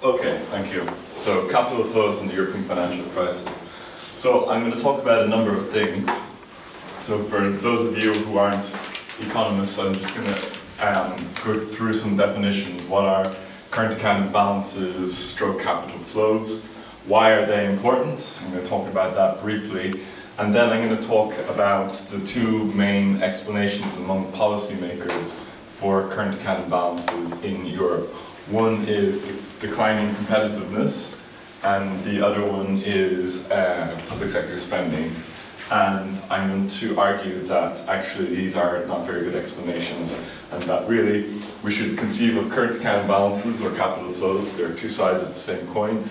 Okay, thank you. So capital flows in the European financial crisis. So I'm going to talk about a number of things. So for those of you who aren't economists, I'm just going to um, go through some definitions. What are current account balances, stroke capital flows? Why are they important? I'm going to talk about that briefly. And then I'm going to talk about the two main explanations among policymakers for current account balances in Europe. One is declining competitiveness, and the other one is uh, public sector spending. And I'm going to argue that actually these are not very good explanations, and that really we should conceive of current account balances or capital flows, they're two sides of the same coin,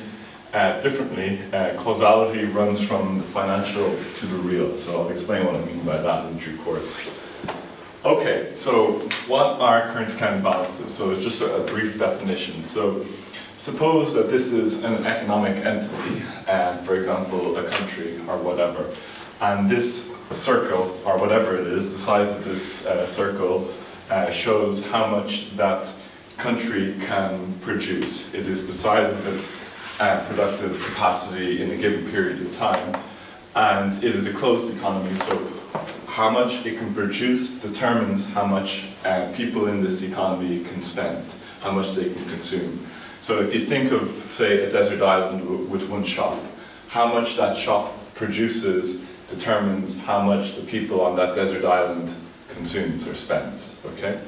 uh, differently. Uh, causality runs from the financial to the real, so I'll explain what I mean by that in due course. Okay, so what are current account balances? So just a, brief definition. So suppose that this is an economic entity, and for example, a country or whatever, and this circle, or whatever it is, the size of this uh, circle uh, shows how much that country can produce. It is the size of its uh, productive capacity in a given period of time, and it is a closed economy, so how much it can produce determines how much uh, people in this economy can spend, how much they can consume. So if you think of, say, a desert island with one shop, how much that shop produces determines how much the people on that desert island consumes or spends, okay?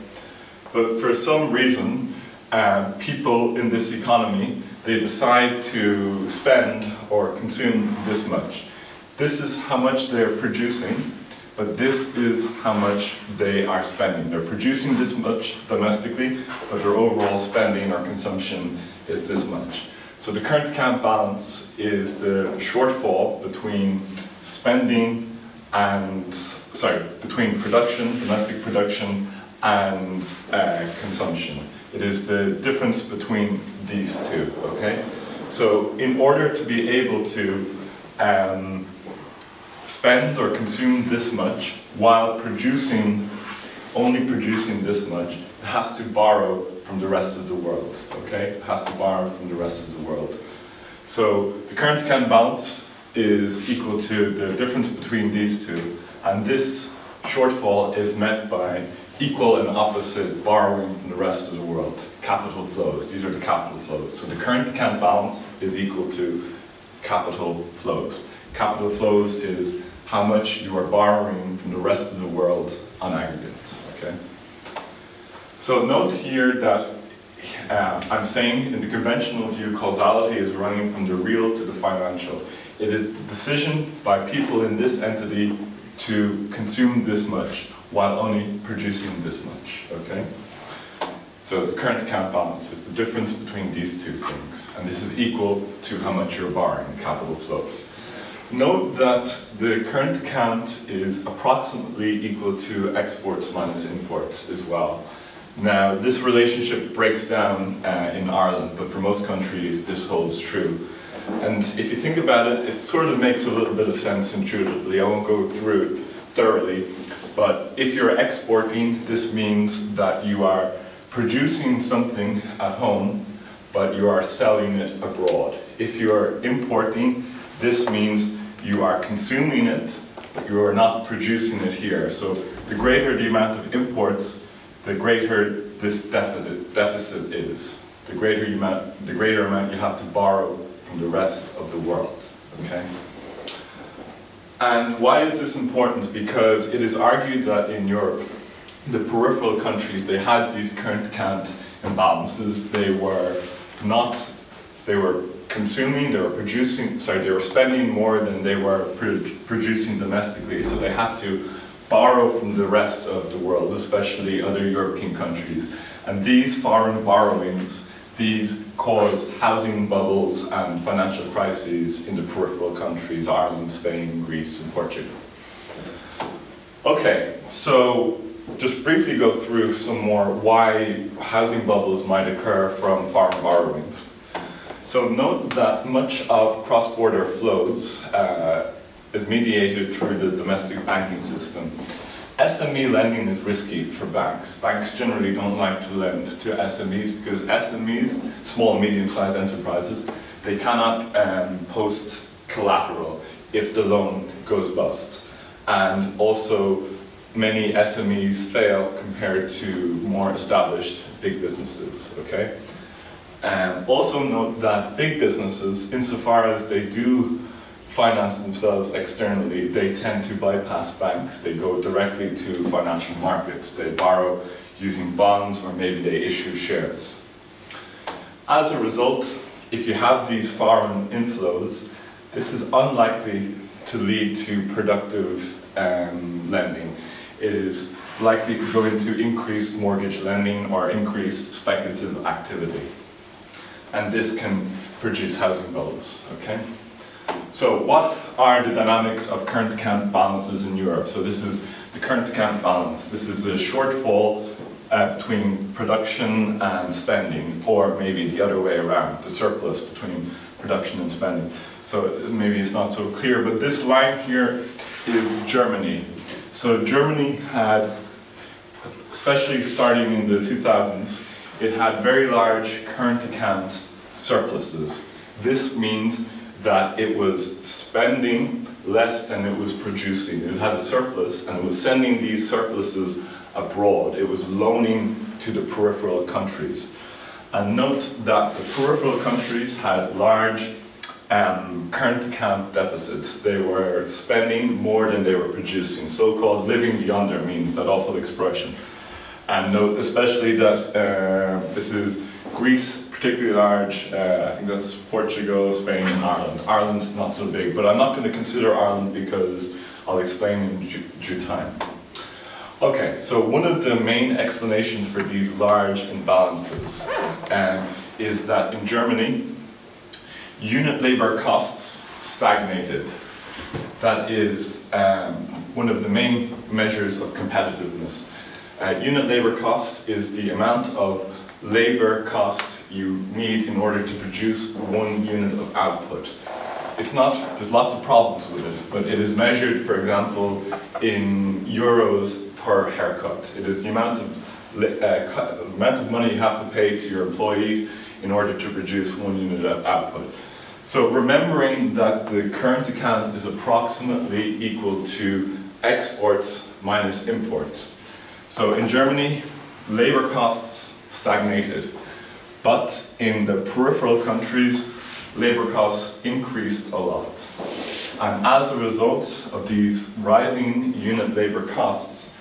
But for some reason, uh, people in this economy, they decide to spend or consume this much. This is how much they're producing, but this is how much they are spending. They're producing this much domestically, but their overall spending or consumption is this much. So the current account balance is the shortfall between spending and, sorry, between production, domestic production, and uh, consumption. It is the difference between these two, okay? So in order to be able to um, spend or consume this much while producing, only producing this much, it has to borrow from the rest of the world, okay? It has to borrow from the rest of the world. So the current account balance is equal to the difference between these two, and this shortfall is met by equal and opposite borrowing from the rest of the world, capital flows. These are the capital flows. So the current account balance is equal to capital flows. Capital flows is how much you are borrowing from the rest of the world on aggregate. Okay. So note here that uh, I'm saying in the conventional view, causality is running from the real to the financial. It is the decision by people in this entity to consume this much while only producing this much. Okay. So the current account balance is the difference between these two things, and this is equal to how much you're borrowing, capital flows. Note that the current account is approximately equal to exports minus imports as well. Now, this relationship breaks down uh, in Ireland, but for most countries this holds true. And if you think about it, it sort of makes a little bit of sense intuitively. I won't go through it thoroughly, but if you're exporting, this means that you are producing something at home, but you are selling it abroad. If you are importing, this means you are consuming it, but you are not producing it here. So the greater the amount of imports, the greater this deficit, deficit is. The greater, amount, the greater amount you have to borrow from the rest of the world. Okay? And why is this important? Because it is argued that in Europe, the peripheral countries, they had these current account imbalances. They were not, they were consuming, they were producing, sorry, they were spending more than they were producing domestically, so they had to borrow from the rest of the world, especially other European countries. And these foreign borrowings, these caused housing bubbles and financial crises in the peripheral countries, Ireland, Spain, Greece, and Portugal. Okay, so just briefly go through some more why housing bubbles might occur from foreign borrowings. So note that much of cross-border flows uh, is mediated through the domestic banking system. SME lending is risky for banks. Banks generally don't like to lend to SMEs because SMEs, small and medium-sized enterprises, they cannot um, post collateral if the loan goes bust. And also, many SMEs fail compared to more established big businesses, okay? And also note that big businesses, insofar as they do finance themselves externally, they tend to bypass banks. They go directly to financial markets. They borrow using bonds or maybe they issue shares. As a result, if you have these foreign inflows, this is unlikely to lead to productive um, lending. It is likely to go into increased mortgage lending or increased speculative activity. And this can produce housing bubbles, okay? So what are the dynamics of current account balances in Europe? So this is the current account balance. This is a shortfall uh, between production and spending, or maybe the other way around, the surplus between production and spending. So maybe it's not so clear, but this line here is Germany. So Germany had, especially starting in the 2000s, it had very large current account surpluses. This means that it was spending less than it was producing. It had a surplus and it was sending these surpluses abroad. It was loaning to the peripheral countries. And note that the peripheral countries had large um, current account deficits. They were spending more than they were producing, so-called living beyond their means, that awful expression. And note especially that uh, this is Greece, particularly large, uh, I think that's Portugal, Spain and Ireland. Ireland not so big, but I'm not going to consider Ireland because I'll explain in due, due time. Okay, so one of the main explanations for these large imbalances um, is that in Germany, unit labor costs stagnated. That is um, one of the main measures of competitiveness. Uh, unit labor cost is the amount of labor cost you need in order to produce one unit of output. It's not, there's lots of problems with it, but it is measured, for example, in euros per haircut. It is the amount of, uh, amount of money you have to pay to your employees in order to produce one unit of output. So remembering that the current account is approximately equal to exports minus imports. So in Germany, labor costs stagnated. But in the peripheral countries, labor costs increased a lot. And as a result of these rising unit labor costs,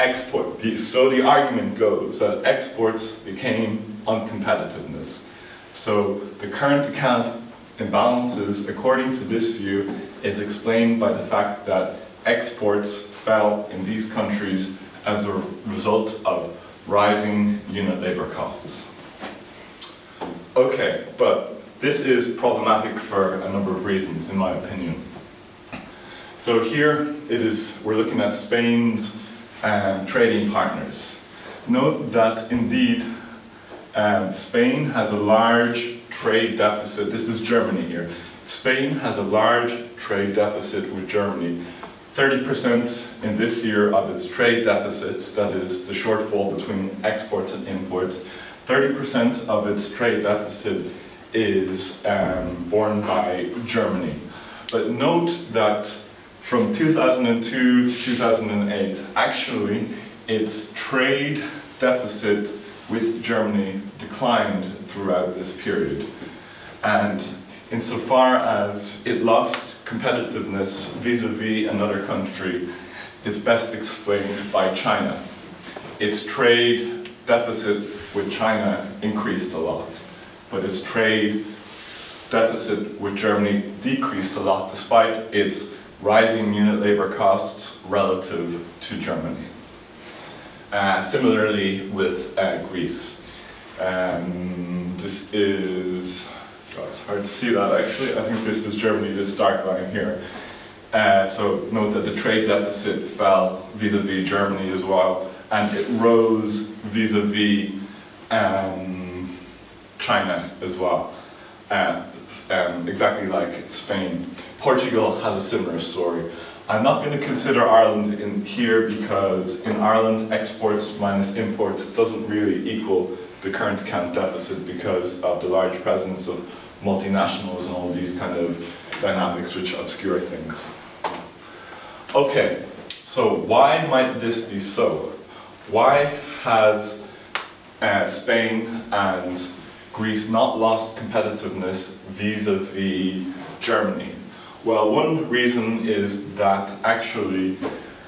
export, so the argument goes that exports became uncompetitiveness. So the current account imbalances, according to this view, is explained by the fact that exports fell in these countries as a result of rising unit labor costs. Okay, but this is problematic for a number of reasons, in my opinion. So here it is, we're looking at Spain's um, trading partners. Note that indeed um, Spain has a large trade deficit. This is Germany here. Spain has a large trade deficit with Germany 30% in this year of its trade deficit, that is the shortfall between exports and imports, 30% of its trade deficit is um, borne by Germany. But note that from 2002 to 2008, actually, its trade deficit with Germany declined throughout this period. And insofar as it lost competitiveness vis-a-vis -vis another country, it's best explained by China. Its trade deficit with China increased a lot, but its trade deficit with Germany decreased a lot despite its rising unit labor costs relative to Germany. Uh, similarly with uh, Greece. Um, this is Oh, it's hard to see that actually. I think this is Germany, this dark line here. Uh, so note that the trade deficit fell vis-a-vis -vis Germany as well, and it rose vis-a-vis -vis, um, China as well, uh, um, exactly like Spain. Portugal has a similar story. I'm not going to consider Ireland in here because in Ireland exports minus imports doesn't really equal the current account deficit because of the large presence of multinationals and all these kind of dynamics which obscure things. Okay, so why might this be so? Why has uh, Spain and Greece not lost competitiveness vis-a-vis -vis Germany? Well, one reason is that actually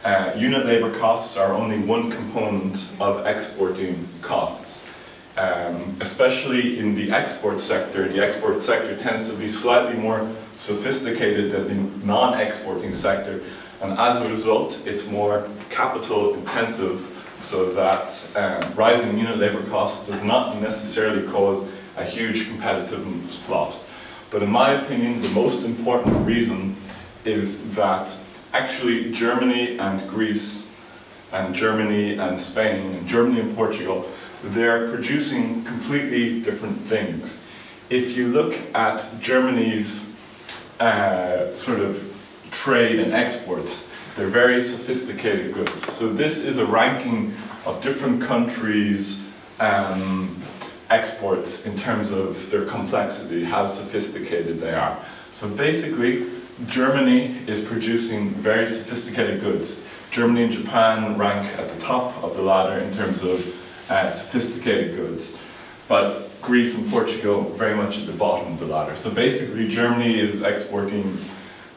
uh, unit labor costs are only one component of exporting costs. Um, especially in the export sector, the export sector tends to be slightly more sophisticated than the non-exporting sector, and as a result, it's more capital intensive, so that um, rising unit labor costs does not necessarily cause a huge competitiveness loss. But in my opinion, the most important reason is that actually Germany and Greece and Germany and Spain and Germany and Portugal, they're producing completely different things. If you look at Germany's uh, sort of trade and exports, they're very sophisticated goods. So this is a ranking of different countries' um, exports in terms of their complexity, how sophisticated they are. So basically, Germany is producing very sophisticated goods. Germany and Japan rank at the top of the ladder in terms of uh, sophisticated goods, but Greece and Portugal very much at the bottom of the ladder. So basically, Germany is exporting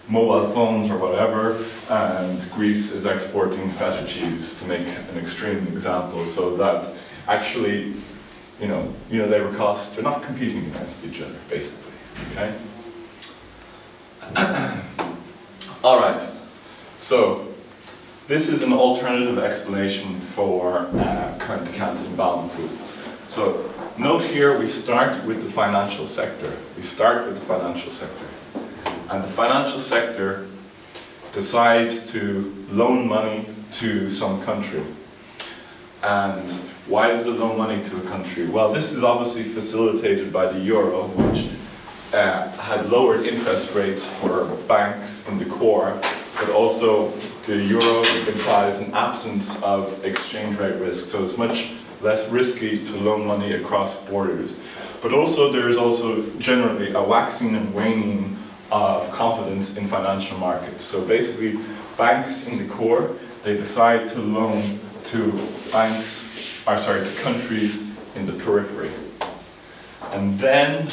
mobile phones or whatever, and Greece is exporting feta cheese, to make an extreme example, so that actually you know, unit labor costs, they're not competing against each other, basically, okay? All right, so this is an alternative explanation for uh, current account imbalances. So note here we start with the financial sector. We start with the financial sector. And the financial sector decides to loan money to some country. And why does it loan money to a country? Well, this is obviously facilitated by the euro, which uh, had lowered interest rates for banks in the core, but also the euro implies an absence of exchange rate risk, so it's much less risky to loan money across borders. But also there is also generally a waxing and waning of confidence in financial markets. So basically, banks in the core, they decide to loan to banks, or sorry, to countries in the periphery. And then,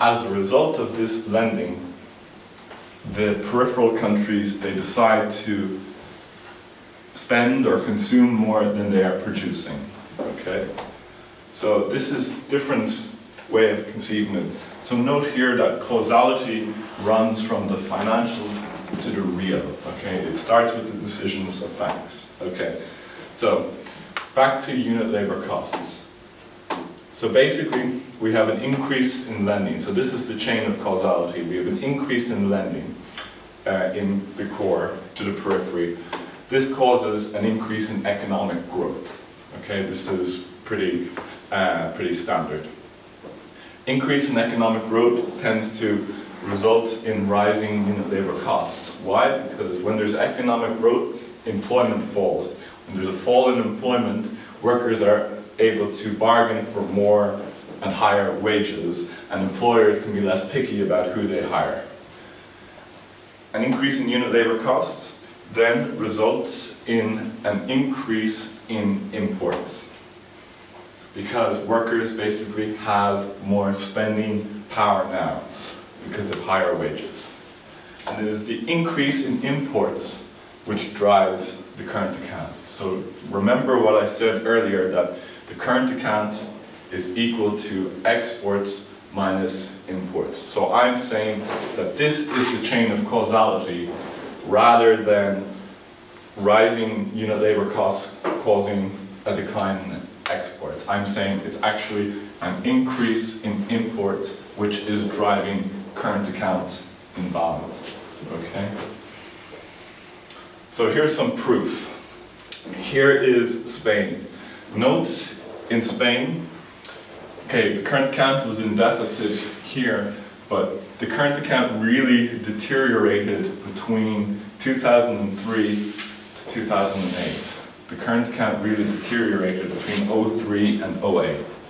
as a result of this lending, the peripheral countries, they decide to spend or consume more than they are producing, okay? So this is different way of conceiving it. So note here that causality runs from the financial to the real, okay? It starts with the decisions of banks, okay? So, back to unit labor costs. So basically, we have an increase in lending. So this is the chain of causality. We have an increase in lending uh, in the core to the periphery. This causes an increase in economic growth. Okay, this is pretty, uh, pretty standard. Increase in economic growth tends to result in rising unit labor costs. Why? Because when there's economic growth, employment falls. When there's a fall in employment, workers are able to bargain for more and higher wages, and employers can be less picky about who they hire. An increase in unit labor costs then results in an increase in imports because workers basically have more spending power now because of higher wages. And it is the increase in imports which drives the current account. So remember what I said earlier that the current account is equal to exports minus imports. So I'm saying that this is the chain of causality rather than rising unit labor costs causing a decline in exports. I'm saying it's actually an increase in imports which is driving current account imbalance. Okay? So here's some proof. Here is Spain. Note in Spain, okay, the current account was in deficit here, but the current account really deteriorated between 2003 to 2008. The current account really deteriorated between 03 and 08.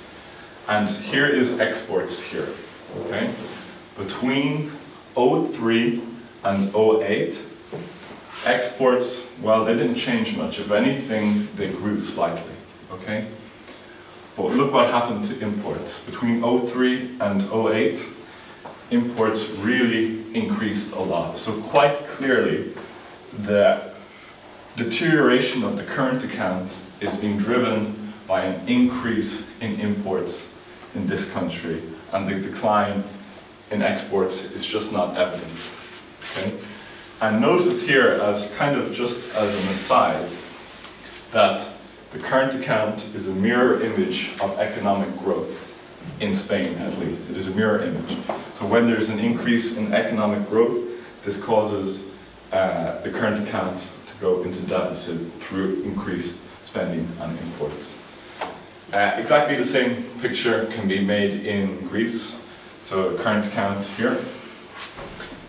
And here is exports here, okay? Between 03 and 08, exports, well, they didn't change much. If anything, they grew slightly, okay? But look what happened to imports. Between 03 and 08, imports really increased a lot. So quite clearly, the deterioration of the current account is being driven by an increase in imports in this country, and the decline in exports is just not evident. Okay? And notice here, as kind of just as an aside, that the current account is a mirror image of economic growth in Spain at least. It is a mirror image. So when there's an increase in economic growth, this causes uh, the current account to go into deficit through increased spending on imports. Uh, exactly the same picture can be made in Greece. So current account here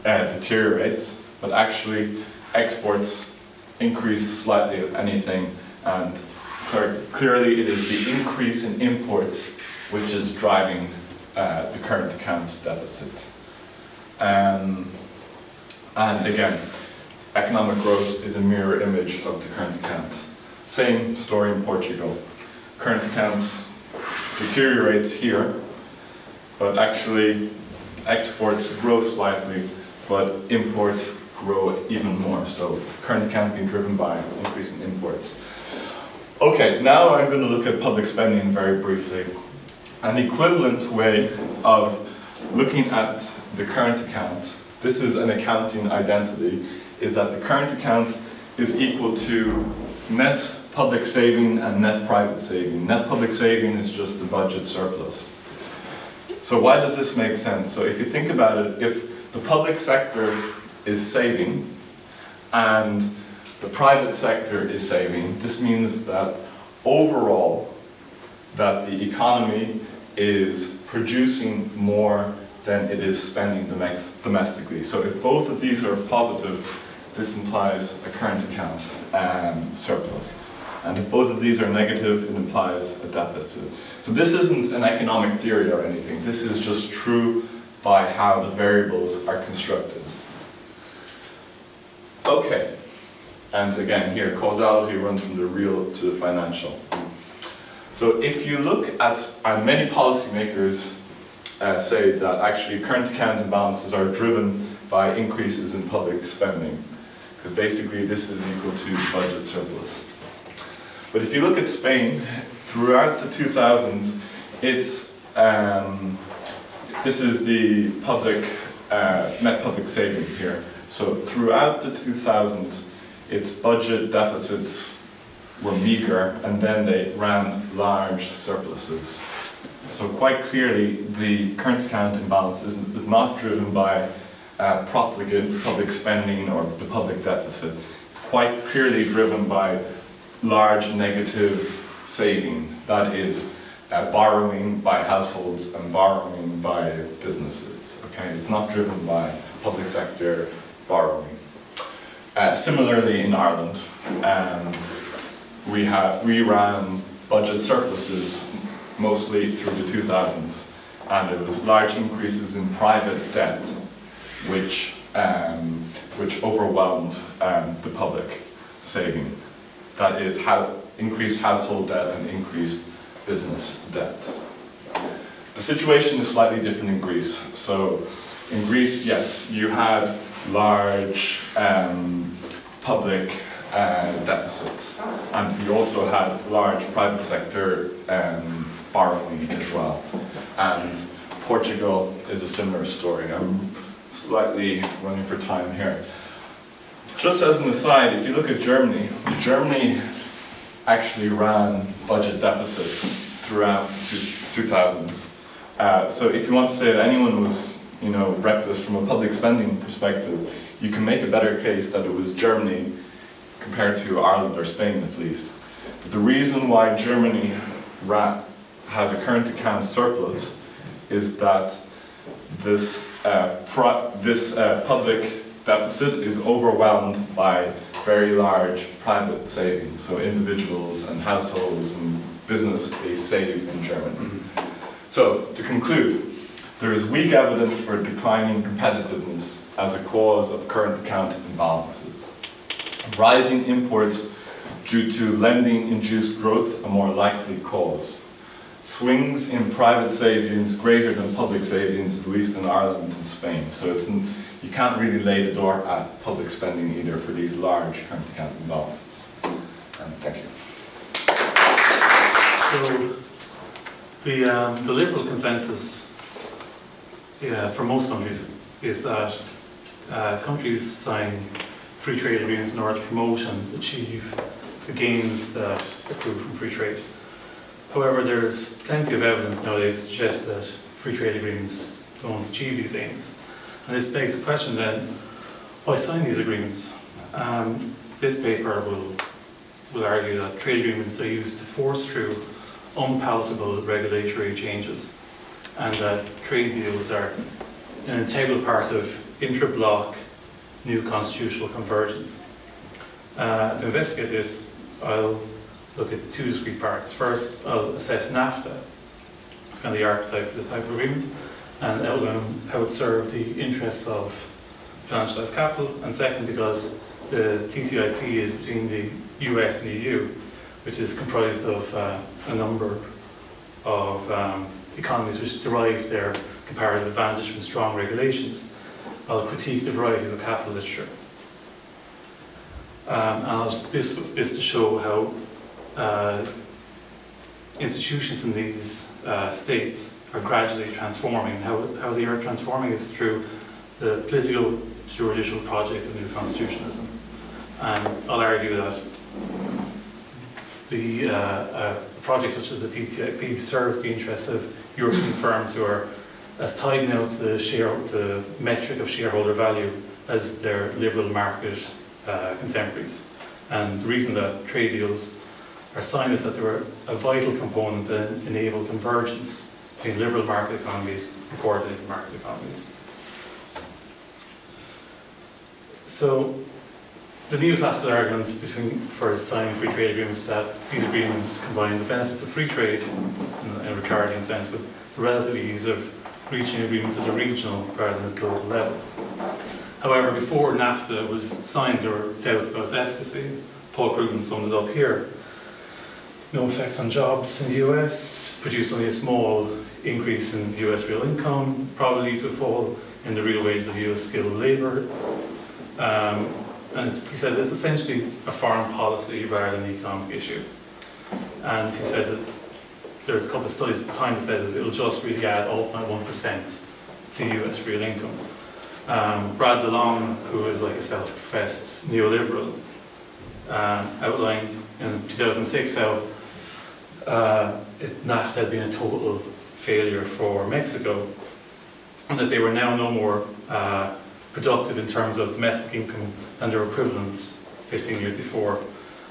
uh, deteriorates, but actually exports increase slightly, if anything, and clearly it is the increase in imports which is driving uh, the current account deficit. Um, and again, economic growth is a mirror image of the current account. Same story in Portugal. Current account deteriorates here, but actually exports grow slightly, but imports grow even more. So current account being driven by increasing imports. Okay, now I'm going to look at public spending very briefly. An equivalent way of looking at the current account, this is an accounting identity, is that the current account is equal to net public saving and net private saving. Net public saving is just the budget surplus. So why does this make sense? So if you think about it, if the public sector is saving and the private sector is saving, this means that overall that the economy is producing more than it is spending domestically. So if both of these are positive, this implies a current account um, surplus. And if both of these are negative, it implies a deficit. So this isn't an economic theory or anything. This is just true by how the variables are constructed. Okay. And again, here, causality runs from the real to the financial. So if you look at, and many policymakers uh, say that actually current account imbalances are driven by increases in public spending, because basically this is equal to budget surplus. But if you look at Spain, throughout the 2000s, it's, um, this is the public, uh, net public saving here. So throughout the 2000s, its budget deficits were meager and then they ran large surpluses. So quite clearly the current account imbalance is, is not driven by uh, profligate public spending or the public deficit. It's quite clearly driven by large negative saving, that is uh, borrowing by households and borrowing by businesses. Okay, It's not driven by public sector borrowing. Uh, similarly in Ireland, um, we, have, we ran budget surpluses mostly through the 2000s and it was large increases in private debt which, um, which overwhelmed um, the public saving. That is increased household debt and increased business debt. The situation is slightly different in Greece. So in Greece, yes, you had large um, public uh, deficits. And we also had large private sector um, borrowing as well. And Portugal is a similar story. I'm slightly running for time here. Just as an aside, if you look at Germany, Germany actually ran budget deficits throughout the 2000s. Uh, so if you want to say that anyone was you know, reckless from a public spending perspective, you can make a better case that it was Germany compared to Ireland or Spain at least. The reason why Germany has a current account surplus is that this uh, pro- this uh, public deficit is overwhelmed by very large private savings. So individuals and households and business, they save in Germany. So to conclude, there is weak evidence for declining competitiveness as a cause of current account imbalances. Rising imports due to lending-induced growth a more likely cause. Swings in private savings greater than public savings, at least in Ireland and Spain. So it's, you can't really lay the door at public spending either for these large current account imbalances. And thank you. So the, um, the liberal consensus yeah, for most countries is that uh, countries sign free trade agreements in order to promote and achieve the gains that accrue from free trade. However, there's plenty of evidence nowadays to suggest that free trade agreements don't achieve these aims. And this begs the question then, why sign these agreements? Um, this paper will, will argue that trade agreements are used to force through unpalatable regulatory changes and that trade deals are an integral part of intra-block new constitutional convergence. Uh, to investigate this, I'll look at two discrete parts. First, I'll assess NAFTA. It's kind of the archetype for this type of agreement, and outline how it served the interests of financialized capital. And second, because the TTIP is between the US and the EU, which is comprised of uh, a number of um, economies which derive their comparative advantage from strong regulations. I'll critique the variety of the capital literature. Um, and this is to show how uh, institutions in these uh, states are gradually transforming. How, how they are transforming is through the political judicial project of new constitutionalism. And I'll argue that the uh, uh, project such as the TTIP serves the interests of European firms who are as tied now to the, share, the metric of shareholder value as their liberal market uh, contemporaries. And the reason that trade deals are signed is that they were a vital component that enable convergence between liberal market economies and coordinated market economies. So the neoclassical argument between, for signing free trade agreements is that these agreements combine the benefits of free trade in, in a Ricardian sense with the relative ease of reaching agreements at a regional rather than a global level. However, before NAFTA was signed, there were doubts about its efficacy. Paul Krugman summed it up here. No effects on jobs in the US, produced only a small increase in US real income, probably to a fall in the real wages of US skilled labour. Um, and he said it's essentially a foreign policy rather than an economic issue. And he said that there's a couple of studies at the time that said that it'll just really add 0.1% to US real income. Um, Brad DeLong, who is like a self-professed neoliberal, um, outlined in 2006 how uh, it, NAFTA had been a total failure for Mexico and that they were now no more uh, productive in terms of domestic income than their equivalents 15 years before.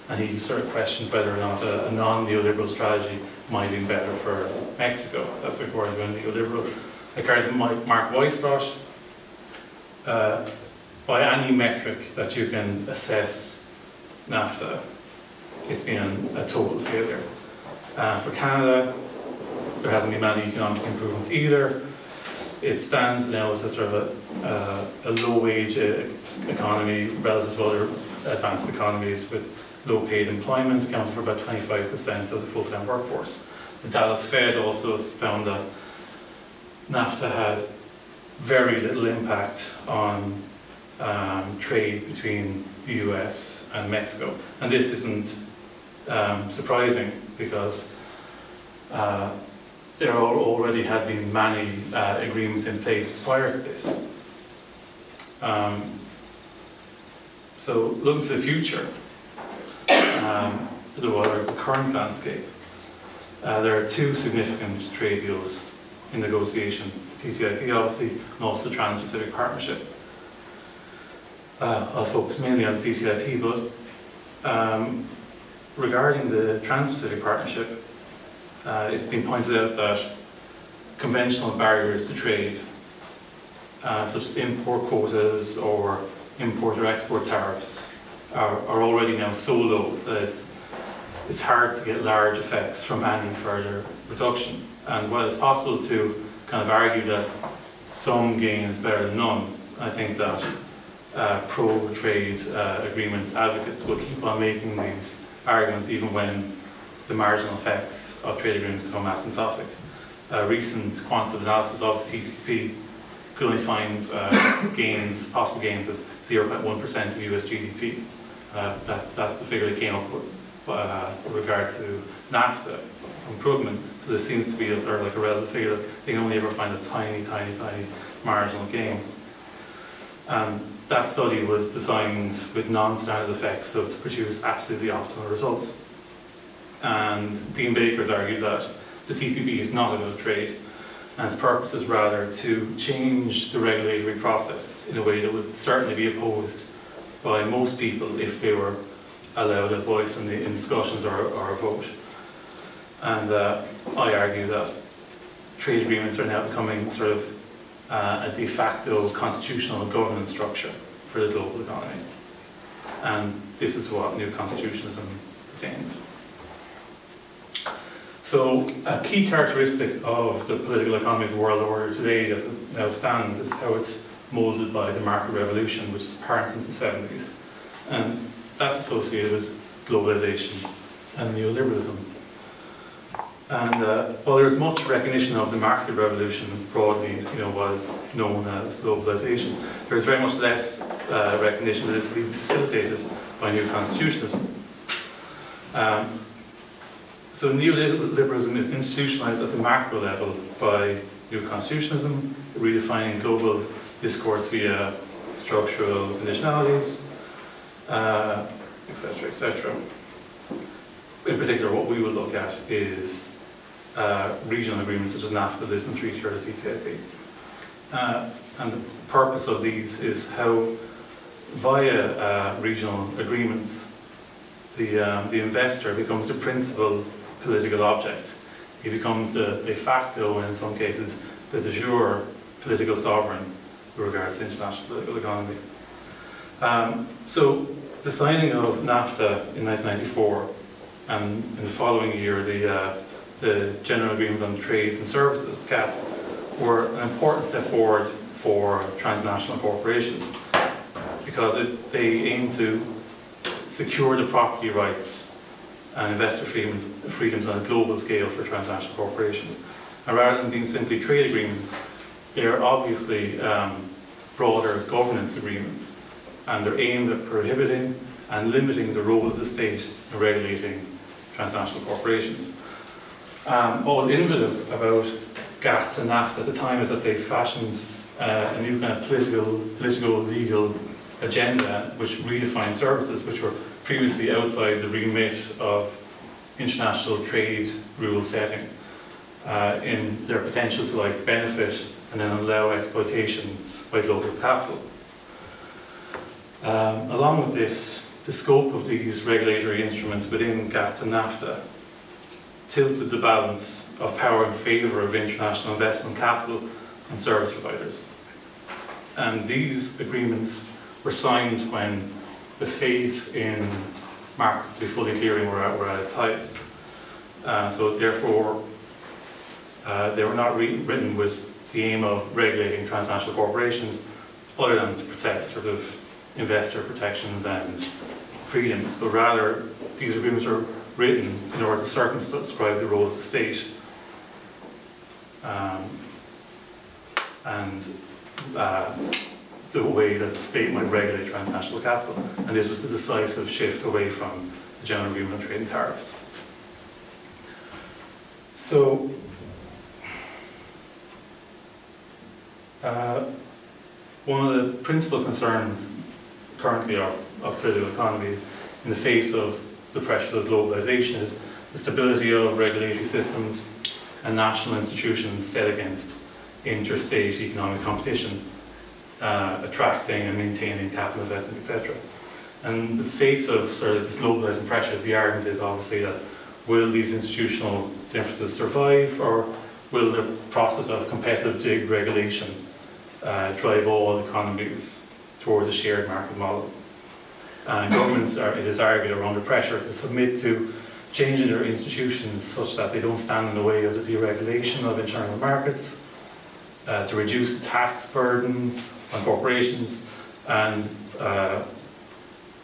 And he sort of questioned whether or not a, a non-neoliberal strategy might been better for Mexico. That's according to a neoliberal. According to Mark Weisbrot, uh, by any metric that you can assess NAFTA, it's been a total failure. Uh, for Canada, there hasn't been many economic improvements either it stands now as a sort of a, uh, a low-wage uh, economy relative to other advanced economies with low-paid employment, accounted for about 25% of the full-time workforce. The Dallas Fed also found that NAFTA had very little impact on um, trade between the US and Mexico. And this isn't um, surprising because uh, there already had been many uh, agreements in place prior to this. Um, so looking to the future, um, the, the current landscape, uh, there are two significant trade deals in negotiation, TTIP obviously, and also the Trans-Pacific Partnership. Uh, I'll focus mainly on TTIP, but um, regarding the Trans-Pacific Partnership, uh, it's been pointed out that conventional barriers to trade uh, such as import quotas or import or export tariffs, are, are already now so low that it's, it's hard to get large effects from any further reduction. And while it's possible to kind of argue that some gain is better than none, I think that uh, pro-trade uh, agreement advocates will keep on making these arguments even when the marginal effects of trade agreements become asymptotic. A recent quantitative analysis of the TPP could only find uh, gains, possible gains of 0.1% of US GDP. Uh, that, that's the figure they came up with uh, with regard to NAFTA Krugman. So this seems to be a sort of like a relative figure that they can only ever find a tiny, tiny, tiny marginal gain. Um, that study was designed with non-standard effects, so to produce absolutely optimal results. And Dean Baker's argued that the TPP is not a good trade, and its purpose is rather to change the regulatory process in a way that would certainly be opposed by most people if they were allowed a voice in, the, in discussions or, or a vote. And uh, I argue that trade agreements are now becoming sort of uh, a de facto constitutional governance structure for the global economy. And this is what new constitutionalism pertains. So a key characteristic of the political economy of the world order today as it now stands is how it's moulded by the market revolution, which is apparent since the 70s. And that's associated with globalization and neoliberalism. And uh, while there's much recognition of the market revolution broadly, you know, was known as globalization, there's very much less uh, recognition that this will be facilitated by new constitutionalism. Um, so neoliberalism is institutionalized at the macro level by new constitutionalism, redefining global discourse via structural conditionalities, etc., uh, etc. Et in particular, what we will look at is uh, regional agreements such as NAFTA, Lisbon Treaty, or the TTIP. Uh, and the purpose of these is how, via uh, regional agreements, the, um, the investor becomes the principal political object. He becomes the de facto, and in some cases, the de jure political sovereign regards to international political economy. Um, so the signing of NAFTA in 1994 and in the following year the, uh, the General Agreement on Trades and Services, GATS, were an important step forward for transnational corporations because it, they aim to secure the property rights and investor freedoms, freedoms on a global scale for transnational corporations. And rather than being simply trade agreements, they're obviously um, broader governance agreements and they're aimed at prohibiting and limiting the role of the state in regulating transnational corporations. Um, what was innovative about GATS and NAFTA at the time is that they fashioned uh, a new kind of political, political, legal agenda which redefined services which were previously outside the remit of international trade rule setting uh, in their potential to like benefit and then allow exploitation by global capital. Um, along with this, the scope of these regulatory instruments within GATS and NAFTA tilted the balance of power in favour of international investment capital and service providers. And these agreements were signed when the faith in markets to be fully clearing were at, were at its highest. Uh, so therefore, uh, they were not written with the aim of regulating transnational corporations other than to protect sort of investor protections and freedoms, but rather these agreements are written in order to circumscribe the role of the state. Um, and uh, the way that the state might regulate transnational capital. And this was the decisive shift away from the General Agreement on Trade and Tariffs. So, uh, one of the principal concerns currently of, of political economy in the face of the pressures of globalization is the stability of regulatory systems and national institutions set against interstate economic competition, uh, attracting and maintaining capital investment, etc. And the face of sort of this globalizing pressures, the argument is obviously that will these institutional differences survive or will the process of competitive deregulation uh, drive all economies towards a shared market model. And governments are, it is argued, are under pressure to submit to changing their institutions such that they don't stand in the way of the deregulation of internal markets, uh, to reduce the tax burden on corporations, and uh,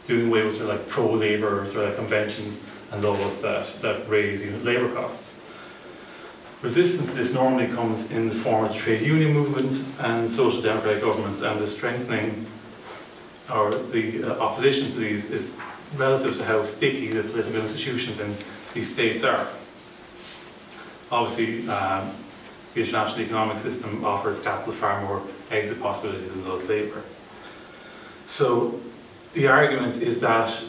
doing away with sort of like pro-labour sort of like conventions and laws that, that raise unit labour costs. Resistance to this normally comes in the form of the trade union movement and social democratic governments, and the strengthening or the uh, opposition to these is relative to how sticky the political institutions in these states are. Obviously, um, the international economic system offers capital far more exit possibilities than does labour. So the argument is that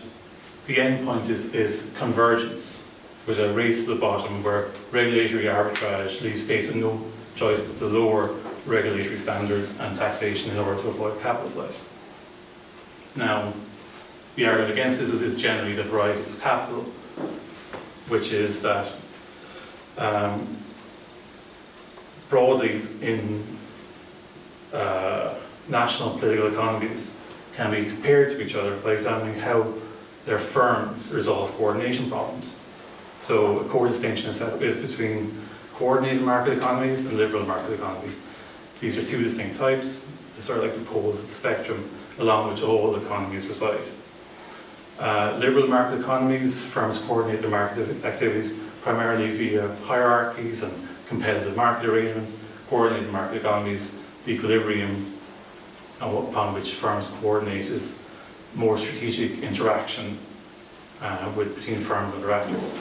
the end point is, is convergence, with a race to the bottom where regulatory arbitrage leaves states with no choice but to lower regulatory standards and taxation in order to avoid capital flight. Now, the argument against this is, generally the varieties of capital, which is that um, broadly in uh, national political economies can be compared to each other by examining how their firms resolve coordination problems. So a core distinction is, is between coordinated market economies and liberal market economies. These are two distinct types. They're sort of like the poles of the spectrum along which all economies reside. Uh, liberal market economies, firms coordinate their market activities primarily via hierarchies and competitive market arrangements. Coordinated market economies, the equilibrium upon which firms coordinate is more strategic interaction uh, with between firms and their.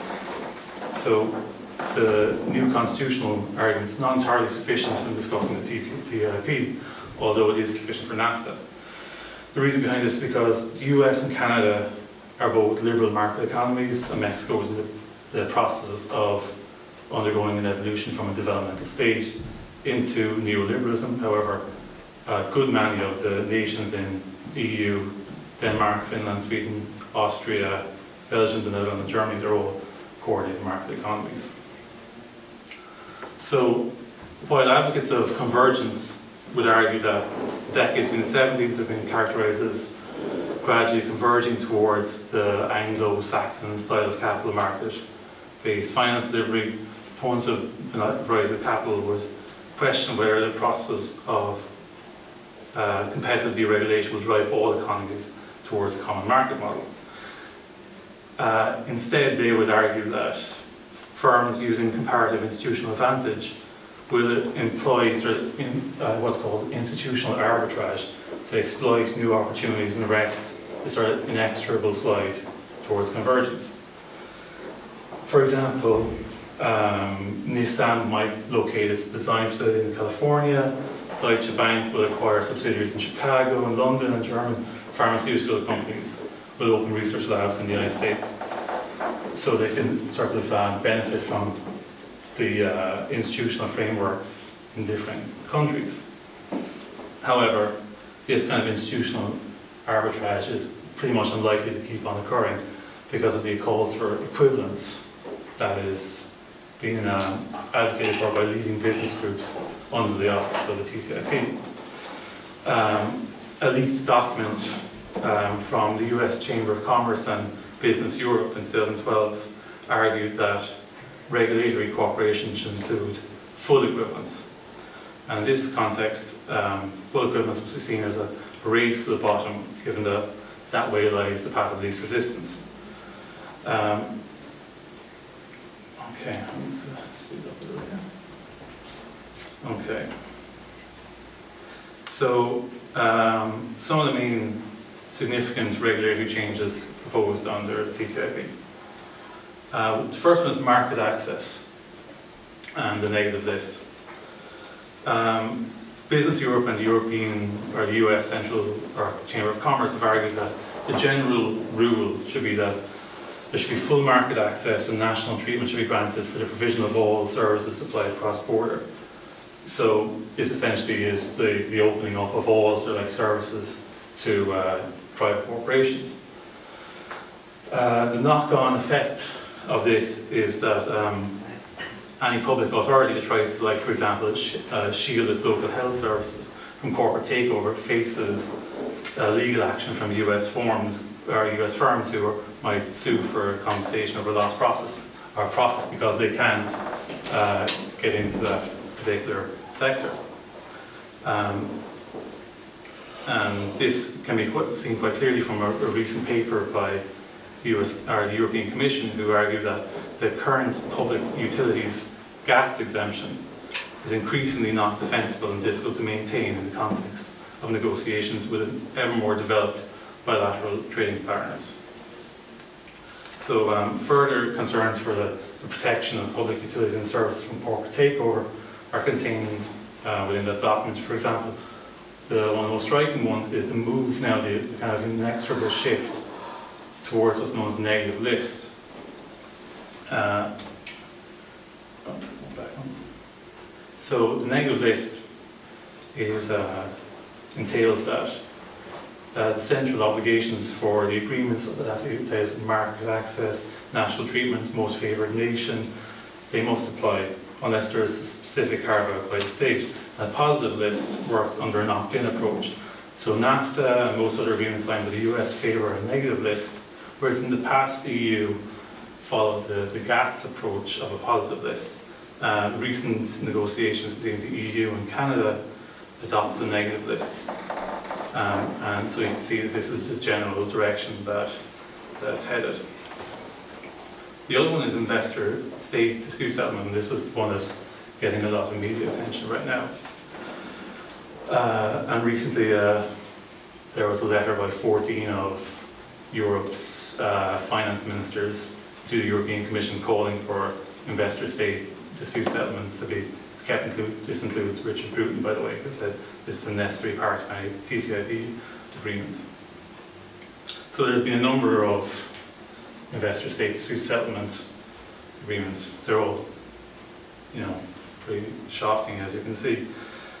So the new constitutional argument is not entirely sufficient in discussing the TTIP, although it is sufficient for NAFTA. The reason behind this is because the US and Canada are both liberal market economies, and Mexico is in the, the process of undergoing an evolution from a developmental state into neoliberalism. However, a good many of the nations in EU, Denmark, Finland, Sweden, Austria, Belgium, the Netherlands, and Germany, they're all coordinated market economies. So, while advocates of convergence would argue that the decades between the 70s have been characterized as gradually converging towards the Anglo-Saxon style of capital market-based finance delivery, opponents of the variety of capital would question whether the process of uh, competitive deregulation will drive all economies towards a common market model. Uh, instead, they would argue that firms using comparative institutional advantage will employ sort of in, uh, what's called institutional arbitrage to exploit new opportunities and arrest the sort of inexorable slide towards convergence. For example, um, Nissan might locate its design facility in California, Deutsche Bank will acquire subsidiaries in Chicago and London, and German pharmaceutical companies will open research labs in the United States so they can sort of uh, benefit from the uh, institutional frameworks in different countries. However, this kind of institutional arbitrage is pretty much unlikely to keep on occurring because of the calls for equivalence that is being um, advocated for by leading business groups under the auspices of the TTIP. Um, a leaked document um, from the US Chamber of Commerce and Business Europe in 2012 argued that regulatory cooperation should include full equivalence. And in this context, um, full equivalence be seen as a race to the bottom, given that that way lies the path of least resistance. Um, okay, I need to speed up a little here. Okay. So, um, some of the main significant regulatory changes proposed under TTIP. Uh, the first one is market access and the negative list. Um, Business Europe and the European or the US Central or Chamber of Commerce have argued that the general rule should be that there should be full market access and national treatment should be granted for the provision of all services supplied cross-border. So this essentially is the, the opening up of all sort of like services to uh, private corporations. Uh, the knock-on effect of this is that um, any public authority that tries to, like for example, sh uh, shield its local health services from corporate takeover faces uh, legal action from US firms or US firms who are, might sue for compensation over lost process or profits because they can't uh, get into that particular sector. Um, and this can be quite, seen quite clearly from a, a recent paper by the, US, or the European Commission, who argue that the current public utilities GATS exemption is increasingly not defensible and difficult to maintain in the context of negotiations with ever more developed bilateral trading partners. So um, further concerns for the, the, protection of public utilities and services from corporate takeover are contained uh, within that document. For example, the one of the most striking ones is the move now, the, kind of inexorable shift towards what's known as negative lists. Uh, so the negative list is uh, entails that uh, the central obligations for the agreements that has entails market access, national treatment, most favoured nation, they must apply unless there is a specific carve out by the state. A positive list works under an opt-in approach. So NAFTA and most other agreements signed with the US favour a negative list, whereas in the past the EU followed the, the GATS approach of a positive list. Uh, recent negotiations between the EU and Canada adopted a negative list. Um, and so you can see that this is the general direction that that's headed. The other one is investor state dispute settlement, this is the one that's getting a lot of media attention right now. Uh, and recently uh, there was a letter by 14 of Europe's uh, finance ministers to the European Commission calling for investor state dispute settlements to be kept include, this includes Richard Bruton by the way, who said this is a necessary part of any TTIP agreement. So there's been a number of investor state dispute settlement agreements. They're all, you know, pretty shocking as you can see.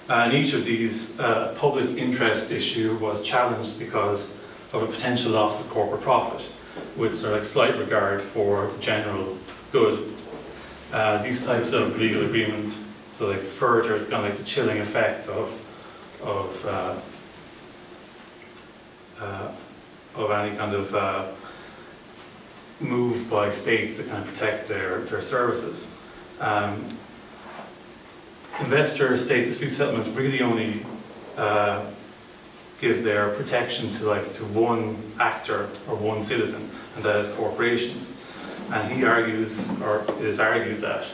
And each of these uh, public interest issue was challenged because of a potential loss of corporate profit, with sort of like slight regard for the general good. Uh, these types of legal agreements, so like further, it's kind of like the chilling effect of of uh, uh, of any kind of uh, move by states to kind of protect their their services. Um, investor state dispute settlements really only uh, give their protection to like to one actor or one citizen, and that is corporations. And he argues, or it is argued that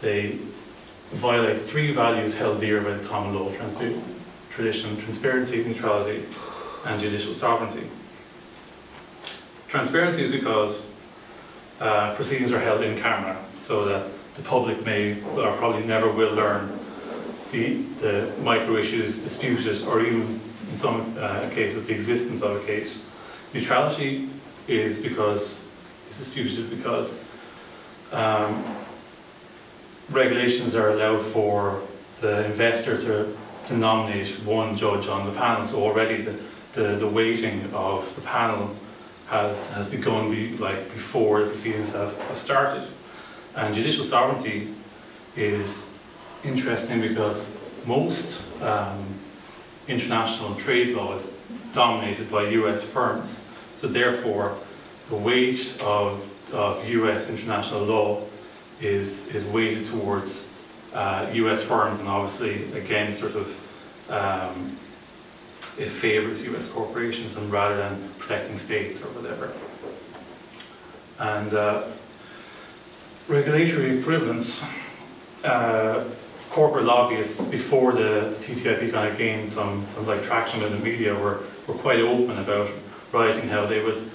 they violate three values held dear by the common law tradition, transparency, neutrality, and judicial sovereignty. Transparency is because uh, proceedings are held in camera, so that the public may, or probably never will learn the, the micro issues disputed, or even in some uh, cases the existence of a case. Neutrality is because it's disputed because um, regulations are allowed for the investor to, to nominate one judge on the panel. So already the, the, the weighting of the panel has, has begun be, like before the proceedings have, have started. And judicial sovereignty is interesting because most um, international trade law is dominated by US firms. So therefore, the weight of, of US international law is, is weighted towards uh, US firms and obviously again sort of um, it favors US corporations and rather than protecting states or whatever. And uh, regulatory equivalence, uh, corporate lobbyists before the, the TTIP kind of gained some, some like traction in the media were, were quite open about writing how they would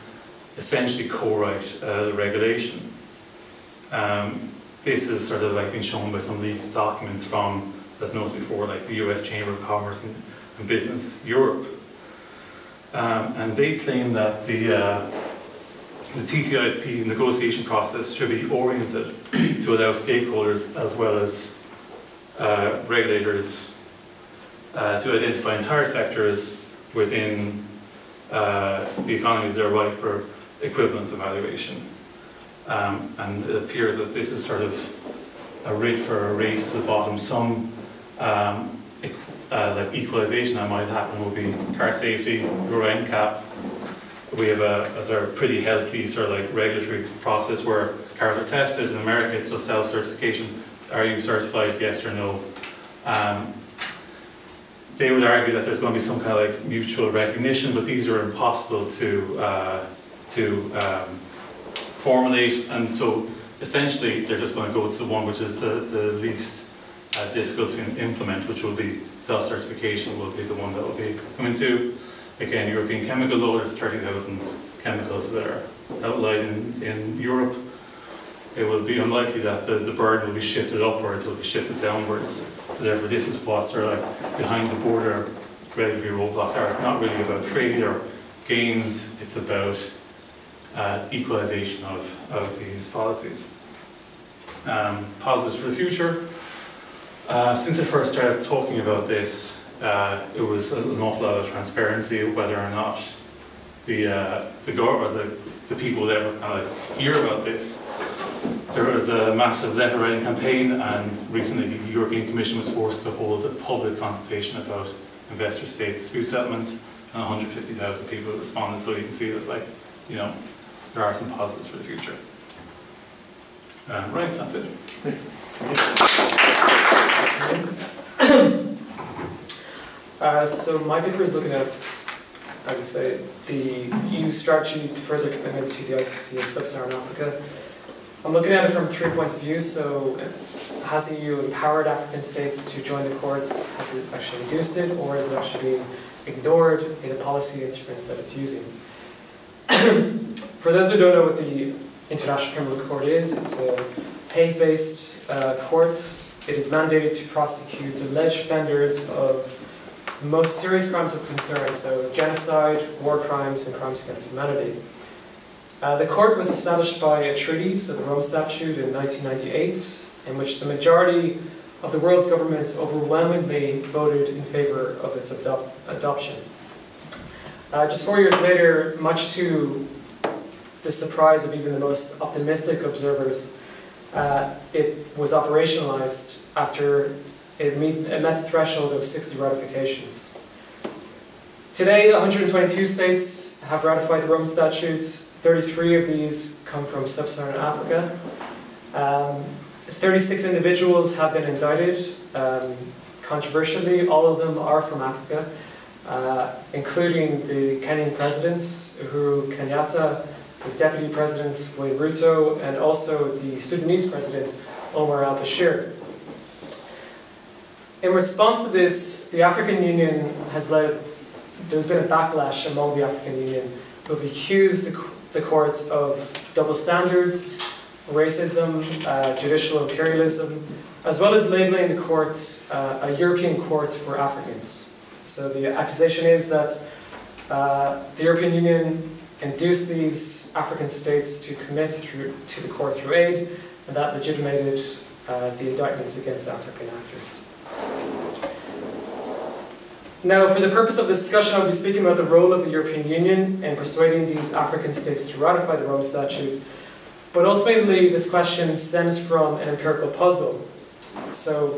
essentially co-write uh, the regulation. Um, this has sort of like been shown by some leaked documents from, as noted before, like the US Chamber of Commerce and, and Business Europe. Um, and they claim that the, uh, the TTIP negotiation process should be oriented to allow stakeholders as well as uh, regulators uh, to identify entire sectors within uh, the economies that are ripe for equivalence evaluation. Um, and it appears that this is sort of a for a race to the bottom. Some um, uh, like equalisation that might happen would be car safety, Euro NCAP. We have a, a pretty healthy sort of like regulatory process where cars are tested. In America, it's just self-certification. Are you certified, yes or no? Um, they would argue that there's going to be some kind of like mutual recognition, but these are impossible to uh, to um, formulate, and so essentially they're just going to go with the one which is the, the least uh, difficult to implement, which will be self-certification, will be the one that will be coming to. Again, European chemical law, there's 30,000 chemicals that are outlined in, in Europe. It will be unlikely that the, the burden will be shifted upwards, it will be shifted downwards. So therefore this is what sort of like behind the border regulatory roadblocks are. It's not really about trade or gains, it's about uh, equalisation of, of these policies. Um, positives for the future. Uh, since I first started talking about this, uh, it was an awful lot of transparency whether or not the uh, the, the, the people would ever kind of hear about this. There was a massive letter writing campaign, and recently the European Commission was forced to hold a public consultation about investor-state dispute settlements, and 150,000 people responded. So you can see that, like, you know, there are some positives for the future. Uh, right, that's it. Uh, so my paper is looking at, as I say, the EU strategy to further commitment to the ICC in sub-Saharan Africa. I'm looking at it from three points of view. So, has the EU empowered African states to join the courts? Has it actually reduced it, or is it actually being ignored in the policy instruments that it's using? For those who don't know what the International Criminal Court is, it's a Hague-based uh, court. It is mandated to prosecute alleged offenders of most serious crimes of concern, so genocide, war crimes, and crimes against humanity. Uh, the court was established by a treaty, so the Rome Statute in 1998, in which the majority of the world's governments overwhelmingly voted in favor of its adop adoption. Uh, just four years later, much to the surprise of even the most optimistic observers, uh, it was operationalized after it, meet, it met the threshold of 60 ratifications. Today, 122 states have ratified the Rome Statutes. 33 of these come from sub-Saharan Africa. Um, 36 individuals have been indicted. Um, controversially, all of them are from Africa, uh, including the Kenyan presidents, Uhuru Kenyatta, his deputy presidents, William Ruto, and also the Sudanese president, Omar al-Bashir. In response to this, the African Union has led, there's been a backlash among the African Union who have accused the, the courts of double standards, racism, uh, judicial imperialism, as well as labeling the courts uh, a European court for Africans. So the accusation is that uh, the European Union induced these African states to commit through, to the court through aid, and that legitimated uh, the indictments against African actors. Now, for the purpose of this discussion, I'll be speaking about the role of the European Union in persuading these African states to ratify the Rome Statute. But ultimately, this question stems from an empirical puzzle. So,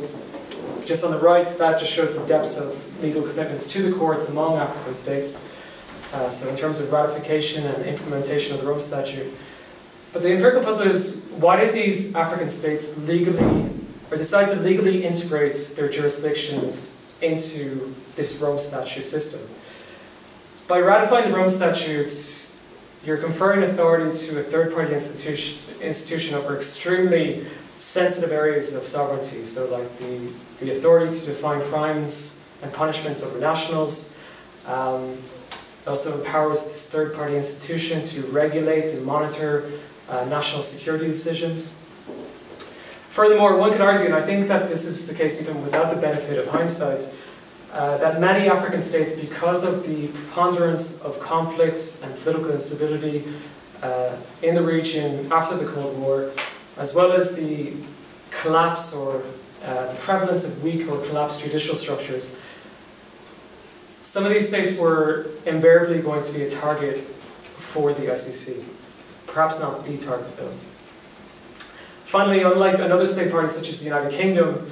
just on the right, that just shows the depths of legal commitments to the courts among African states. Uh, so in terms of ratification and implementation of the Rome Statute. But the empirical puzzle is, why did these African states legally, or decide to legally integrate their jurisdictions into this Rome Statute system? By ratifying the Rome Statutes, you're conferring authority to a third-party institution, institution over extremely sensitive areas of sovereignty, so like the, the authority to define crimes and punishments over nationals, um, it also empowers this third-party institution to regulate and monitor uh, national security decisions. Furthermore, one could argue, and I think that this is the case even without the benefit of hindsight, uh, that many African states, because of the preponderance of conflicts and political instability uh, in the region after the Cold War, as well as the collapse or uh, the prevalence of weak or collapsed judicial structures, some of these states were invariably going to be a target for the ICC. Perhaps not the target, though. Finally, unlike another state party such as the United Kingdom,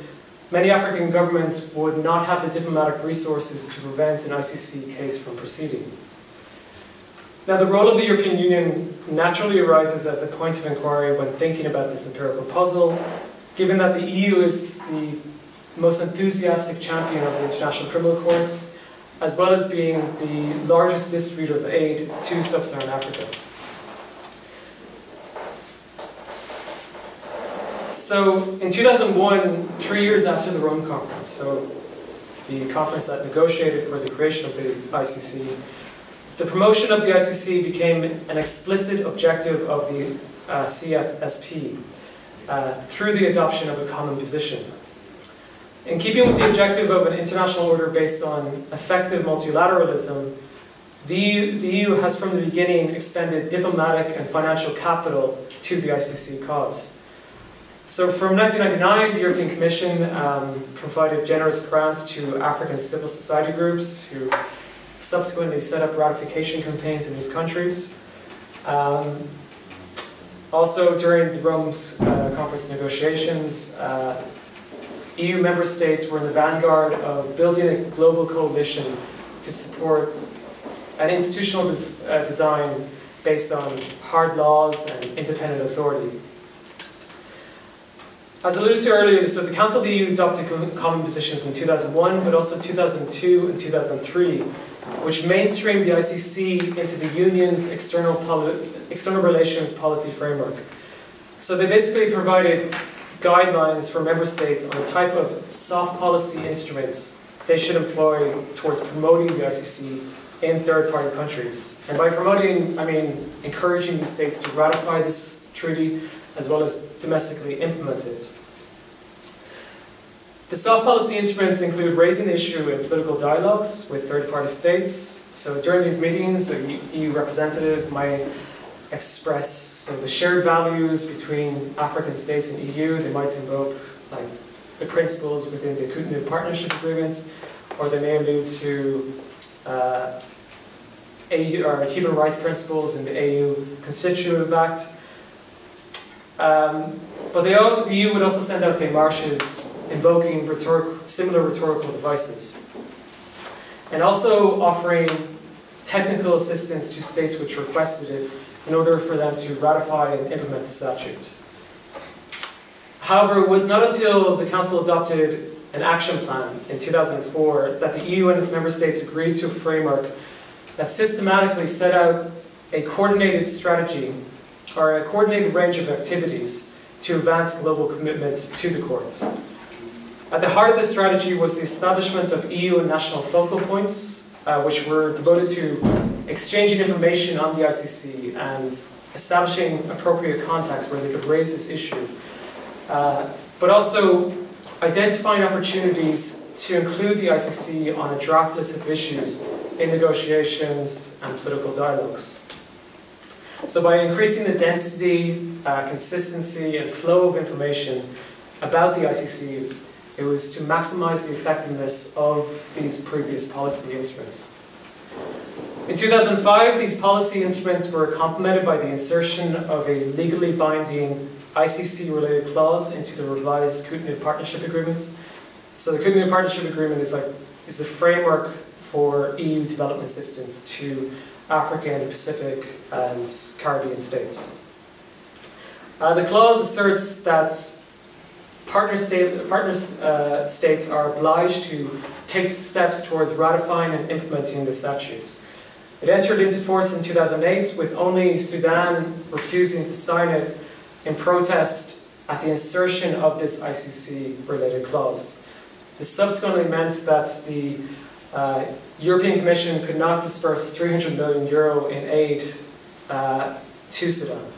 many African governments would not have the diplomatic resources to prevent an ICC case from proceeding. Now, the role of the European Union naturally arises as a point of inquiry when thinking about this empirical puzzle, given that the EU is the most enthusiastic champion of the International Criminal Courts, as well as being the largest distributor of aid to sub-Saharan Africa. So in 2001, three years after the Rome Conference, so the conference that negotiated for the creation of the ICC, the promotion of the ICC became an explicit objective of the uh, CFSP uh, through the adoption of a common position. In keeping with the objective of an international order based on effective multilateralism, the, the EU has from the beginning expended diplomatic and financial capital to the ICC cause. So from 1999, the European Commission um, provided generous grants to African civil society groups who subsequently set up ratification campaigns in these countries. Um, also, during the Rome uh, Conference negotiations, uh, EU member states were in the vanguard of building a global coalition to support an institutional de uh, design based on hard laws and independent authority. As alluded to earlier, so the Council of the EU adopted common positions in 2001, but also 2002 and 2003, which mainstreamed the ICC into the Union's external, external relations policy framework. So they basically provided guidelines for member states on the type of soft policy instruments they should employ towards promoting the ICC in third-party countries. And by promoting, I mean encouraging the states to ratify this treaty as well as domestically implemented. The soft policy instruments include raising the issue in political dialogues with third-party states. So during these meetings, a EU representative might express you know, the shared values between African states and EU. They might invoke like the principles within the Cotonou Partnership Agreements, or they may allude to uh, AU, or human rights principles in the AU Constitutive Act. Um, but they, the EU would also send out démarches invoking similar rhetorical devices. And also offering technical assistance to states which requested it in order for them to ratify and implement the statute. However, it was not until the Council adopted an action plan in 2004 that the EU and its member states agreed to a framework that systematically set out a coordinated strategy or a coordinated range of activities to advance global commitments to the courts. At the heart of this strategy was the establishment of EU and national focal points, uh, which were devoted to exchanging information on the ICC and establishing appropriate contacts where they could raise this issue, uh, but also identifying opportunities to include the ICC on a draft list of issues in negotiations and political dialogues. So by increasing the density, uh, consistency, and flow of information about the ICC, it was to maximize the effectiveness of these previous policy instruments. In 2005, these policy instruments were complemented by the insertion of a legally binding ICC-related clause into the revised Cotonou Partnership Agreements. So the Cotonou Partnership Agreement is like is the framework for EU development assistance to African, Pacific, and Caribbean states. Uh, the clause asserts that partner, state, partner uh, states are obliged to take steps towards ratifying and implementing the statutes. It entered into force in 2008 with only Sudan refusing to sign it in protest at the insertion of this ICC-related clause. This subsequently meant that the uh, European Commission could not disperse 300 million euro in aid uh, to Sudan.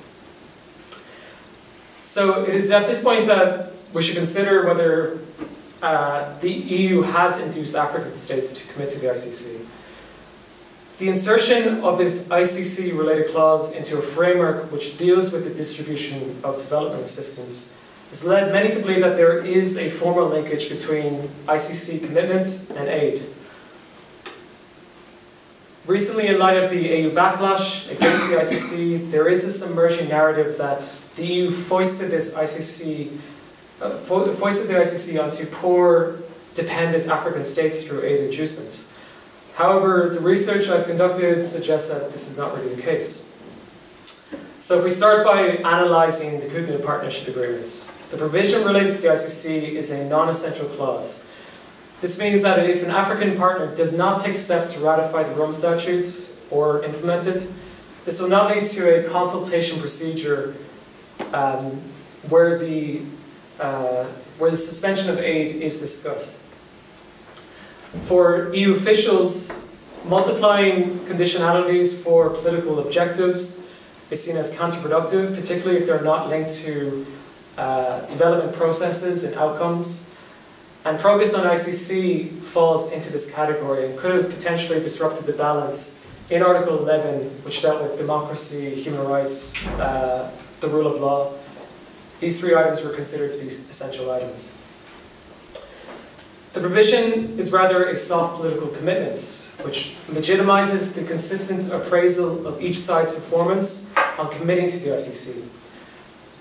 So it is at this point that we should consider whether uh, the EU has induced African states to commit to the ICC. The insertion of this ICC-related clause into a framework which deals with the distribution of development assistance has led many to believe that there is a formal linkage between ICC commitments and aid. Recently, in light of the AU backlash against the ICC, there is this emerging narrative that the EU foisted this ICC uh, fo- foisted the ICC onto poor, dependent African states through aid inducements. However, the research I've conducted suggests that this is not really the case. So if we start by analysing the Cotonou Partnership Agreements, the provision related to the ICC is a non-essential clause. This means that if an African partner does not take steps to ratify the Rome Statutes or implement it, this will not lead to a consultation procedure um, where, the, uh, where the suspension of aid is discussed. For EU officials, multiplying conditionalities for political objectives is seen as counterproductive, particularly if they're not linked to uh, development processes and outcomes. And progress on ICC falls into this category and could have potentially disrupted the balance in Article 11, which dealt with democracy, human rights, uh, the rule of law. These three items were considered to be essential items. The provision is rather a soft political commitment, which legitimizes the consistent appraisal of each side's performance on committing to the ICC.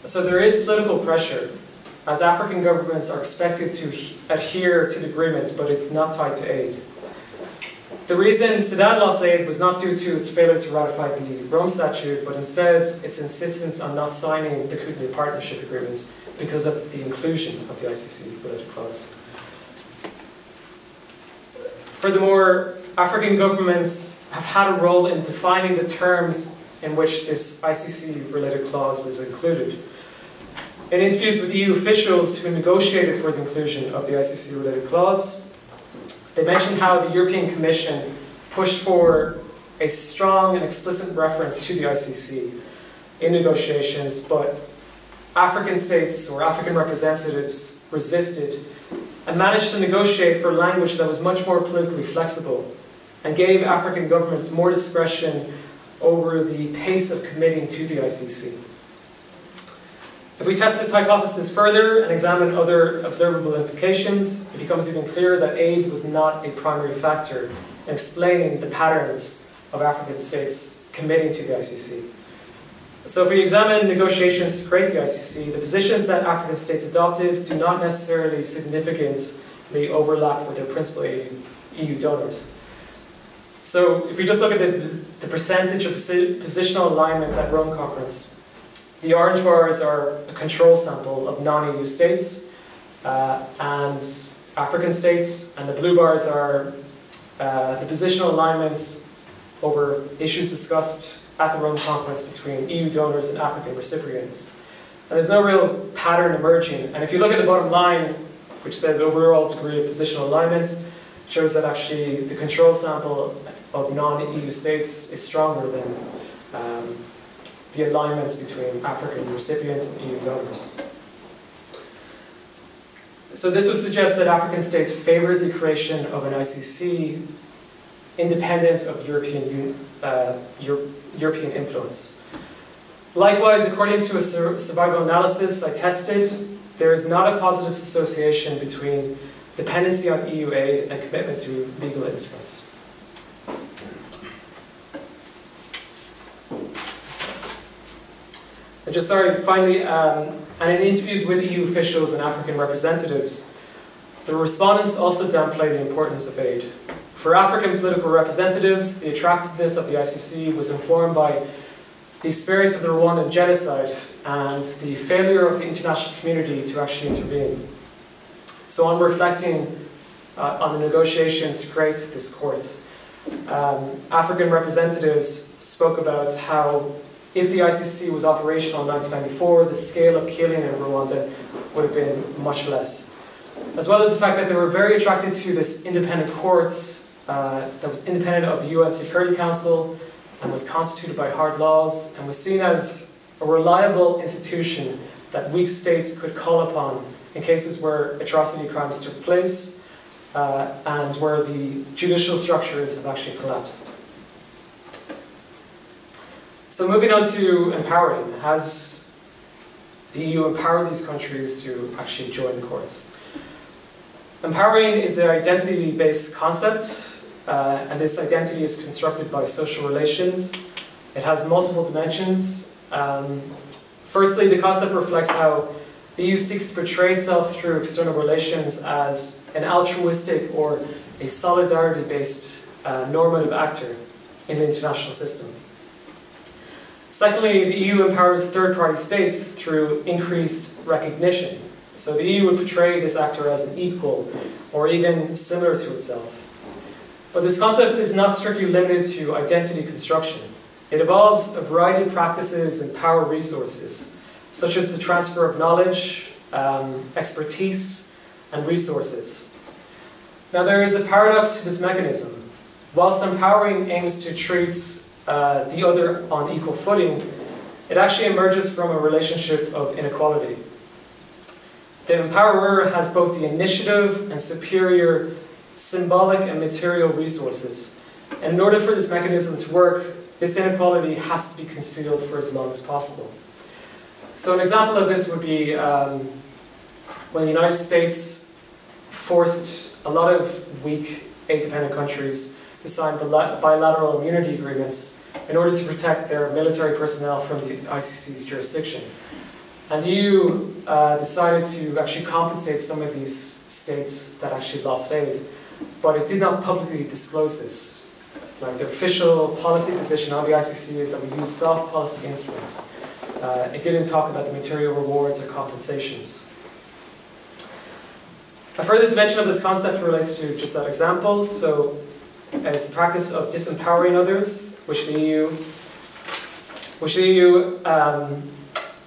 So there is political pressure, as African governments are expected to adhere to the agreement, but it's not tied to aid. The reason Sudan lost aid was not due to its failure to ratify the Rome Statute, but instead its insistence on not signing the Cotonou Partnership Agreements because of the inclusion of the ICC related clause. Furthermore, African governments have had a role in defining the terms in which this ICC-related clause was included. In interviews with EU officials who negotiated for the inclusion of the ICC-related clause, they mentioned how the European Commission pushed for a strong and explicit reference to the ICC in negotiations, but African states or African representatives resisted and managed to negotiate for language that was much more politically flexible and gave African governments more discretion over the pace of committing to the ICC. If we test this hypothesis further and examine other observable implications, it becomes even clearer that aid was not a primary factor in explaining the patterns of African states committing to the ICC. So if we examine negotiations to create the ICC, the positions that African states adopted do not necessarily significantly overlap with their principal EU donors. So if we just look at the, the percentage of positional alignments at Rome Conference, the orange bars are a control sample of non-EU states uh, and African states, and the blue bars are uh, the positional alignments over issues discussed at the Rome Conference between EU donors and African recipients. And there's no real pattern emerging. And if you look at the bottom line, which says overall degree of positional alignments, shows that actually the control sample of non-EU states is stronger than um, the alignments between African recipients and EU donors. So this would suggest that African states favored the creation of an ICC independent of European, uh, Euro European influence. Likewise, according to a survival analysis I tested, there is not a positive association between dependency on EU aid and commitment to legal instruments. Just sorry, finally, um, and in interviews with EU officials and African representatives, the respondents also downplayed the importance of aid. For African political representatives, the attractiveness of the ICC was informed by the experience of the Rwandan genocide and the failure of the international community to actually intervene. So I'm reflecting uh, on the negotiations to create this court. Um, African representatives spoke about how if the ICC was operational in 1994, the scale of killing in Rwanda would have been much less. As well as the fact that they were very attracted to this independent court uh, that was independent of the UN Security Council and was constituted by hard laws and was seen as a reliable institution that weak states could call upon in cases where atrocity crimes took place uh, and where the judicial structures have actually collapsed. So moving on to empowering, has the EU empowered these countries to actually join the courts? Empowering is an identity-based concept, uh, and this identity is constructed by social relations. It has multiple dimensions. Um, firstly, the concept reflects how the EU seeks to portray itself through external relations as an altruistic or a solidarity-based uh, normative actor in the international system. Secondly, the EU empowers third-party states through increased recognition. So the EU would portray this actor as an equal or even similar to itself. But this concept is not strictly limited to identity construction. It involves a variety of practices and power resources, such as the transfer of knowledge, um, expertise, and resources. Now there is a paradox to this mechanism. Whilst empowering aims to treat uh, the other on equal footing, it actually emerges from a relationship of inequality. The empowerer has both the initiative and superior symbolic and material resources. And in order for this mechanism to work, this inequality has to be concealed for as long as possible. So an example of this would be um, when the United States forced a lot of weak aid-dependent countries to sign bilateral immunity agreements in order to protect their military personnel from the ICC's jurisdiction. And the EU uh, decided to actually compensate some of these states that actually lost aid, but it did not publicly disclose this. Like the official policy position of the ICC is that we use soft policy instruments. Uh, it didn't talk about the material rewards or compensations. A further dimension of this concept relates to just that example. So, as the practice of disempowering others, which the EU, which the EU um,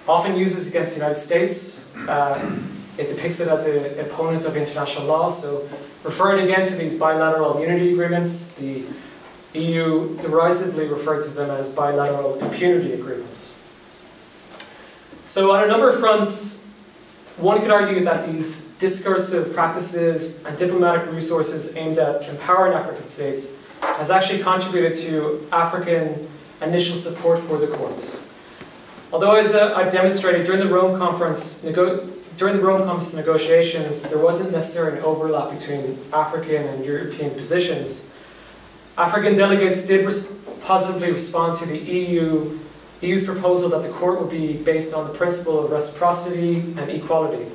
often uses against the United States. Uh, it depicts it as an opponent of international law. So, referring again to these bilateral immunity agreements, the EU derisively referred to them as bilateral impunity agreements. So, on a number of fronts, one could argue that these discursive practices and diplomatic resources aimed at empowering African states has actually contributed to African initial support for the courts. Although, as uh, I've demonstrated during the Rome Conference, during the Rome Conference negotiations, there wasn't necessarily an overlap between African and European positions. African delegates did res positively respond to the EU, EU's proposal that the court would be based on the principle of reciprocity and equality.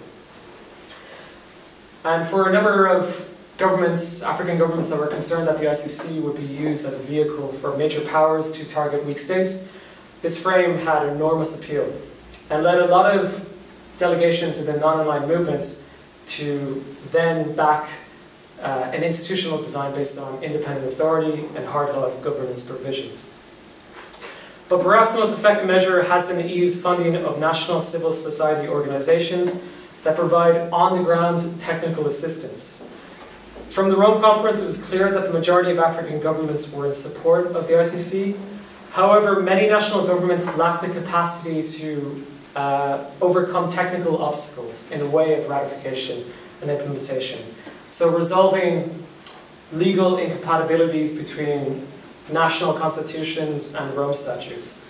And for a number of governments, African governments that were concerned that the ICC would be used as a vehicle for major powers to target weak states, this frame had enormous appeal and led a lot of delegations in the non-aligned movements to then back uh, an institutional design based on independent authority and hard-held governance provisions. But perhaps the most effective measure has been the EU's funding of national civil society organizations that provide on-the-ground technical assistance. From the Rome Conference, it was clear that the majority of African governments were in support of the ICC, However, many national governments lack the capacity to uh, overcome technical obstacles in the way of ratification and implementation. So resolving legal incompatibilities between national constitutions and the Rome Statutes.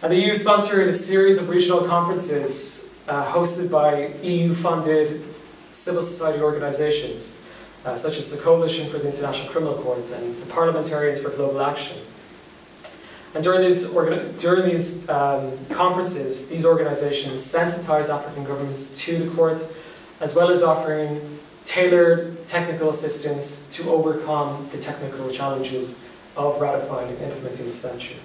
And the EU sponsored a series of regional conferences uh, hosted by EU-funded civil society organizations, uh, such as the Coalition for the International Criminal Courts and the Parliamentarians for Global Action. And during these, during these um, conferences, these organizations sensitize African governments to the court, as well as offering tailored technical assistance to overcome the technical challenges of ratifying and implementing the statute.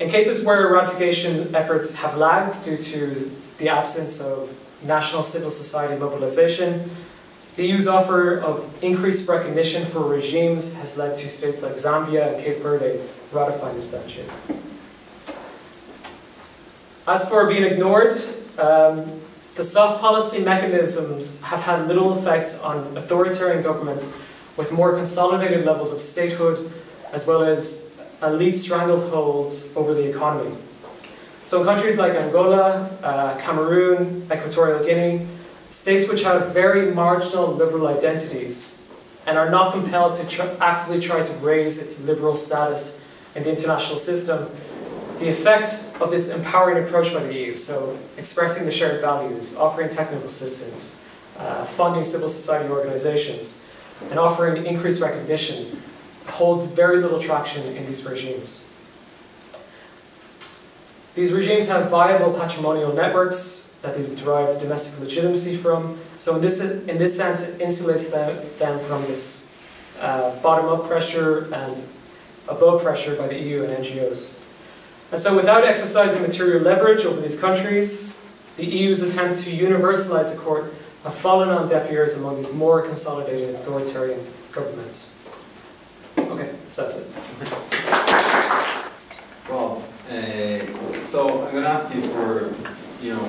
In cases where ratification efforts have lagged due to the absence of national civil society mobilization, the EU's offer of increased recognition for regimes has led to states like Zambia and Cape Verde ratifying the statute. As for being ignored, um, the soft policy mechanisms have had little effect on authoritarian governments with more consolidated levels of statehood as well as elite strangleholds over the economy. So countries like Angola, uh, Cameroon, Equatorial Guinea, states which have very marginal liberal identities and are not compelled to tr actively try to raise its liberal status in the international system, the effect of this empowering approach by the EU, so expressing the shared values, offering technical assistance, uh, funding civil society organizations, and offering increased recognition, holds very little traction in these regimes. These regimes have viable patrimonial networks that they derive domestic legitimacy from. So in this, in this sense, it insulates them, them from this uh, bottom-up pressure and above pressure by the EU and NGOs. And so without exercising material leverage over these countries, the EU's attempt to universalize the court have fallen on deaf ears among these more consolidated authoritarian governments. Okay, so that's it. well, uh, so I'm going to ask you for, you know,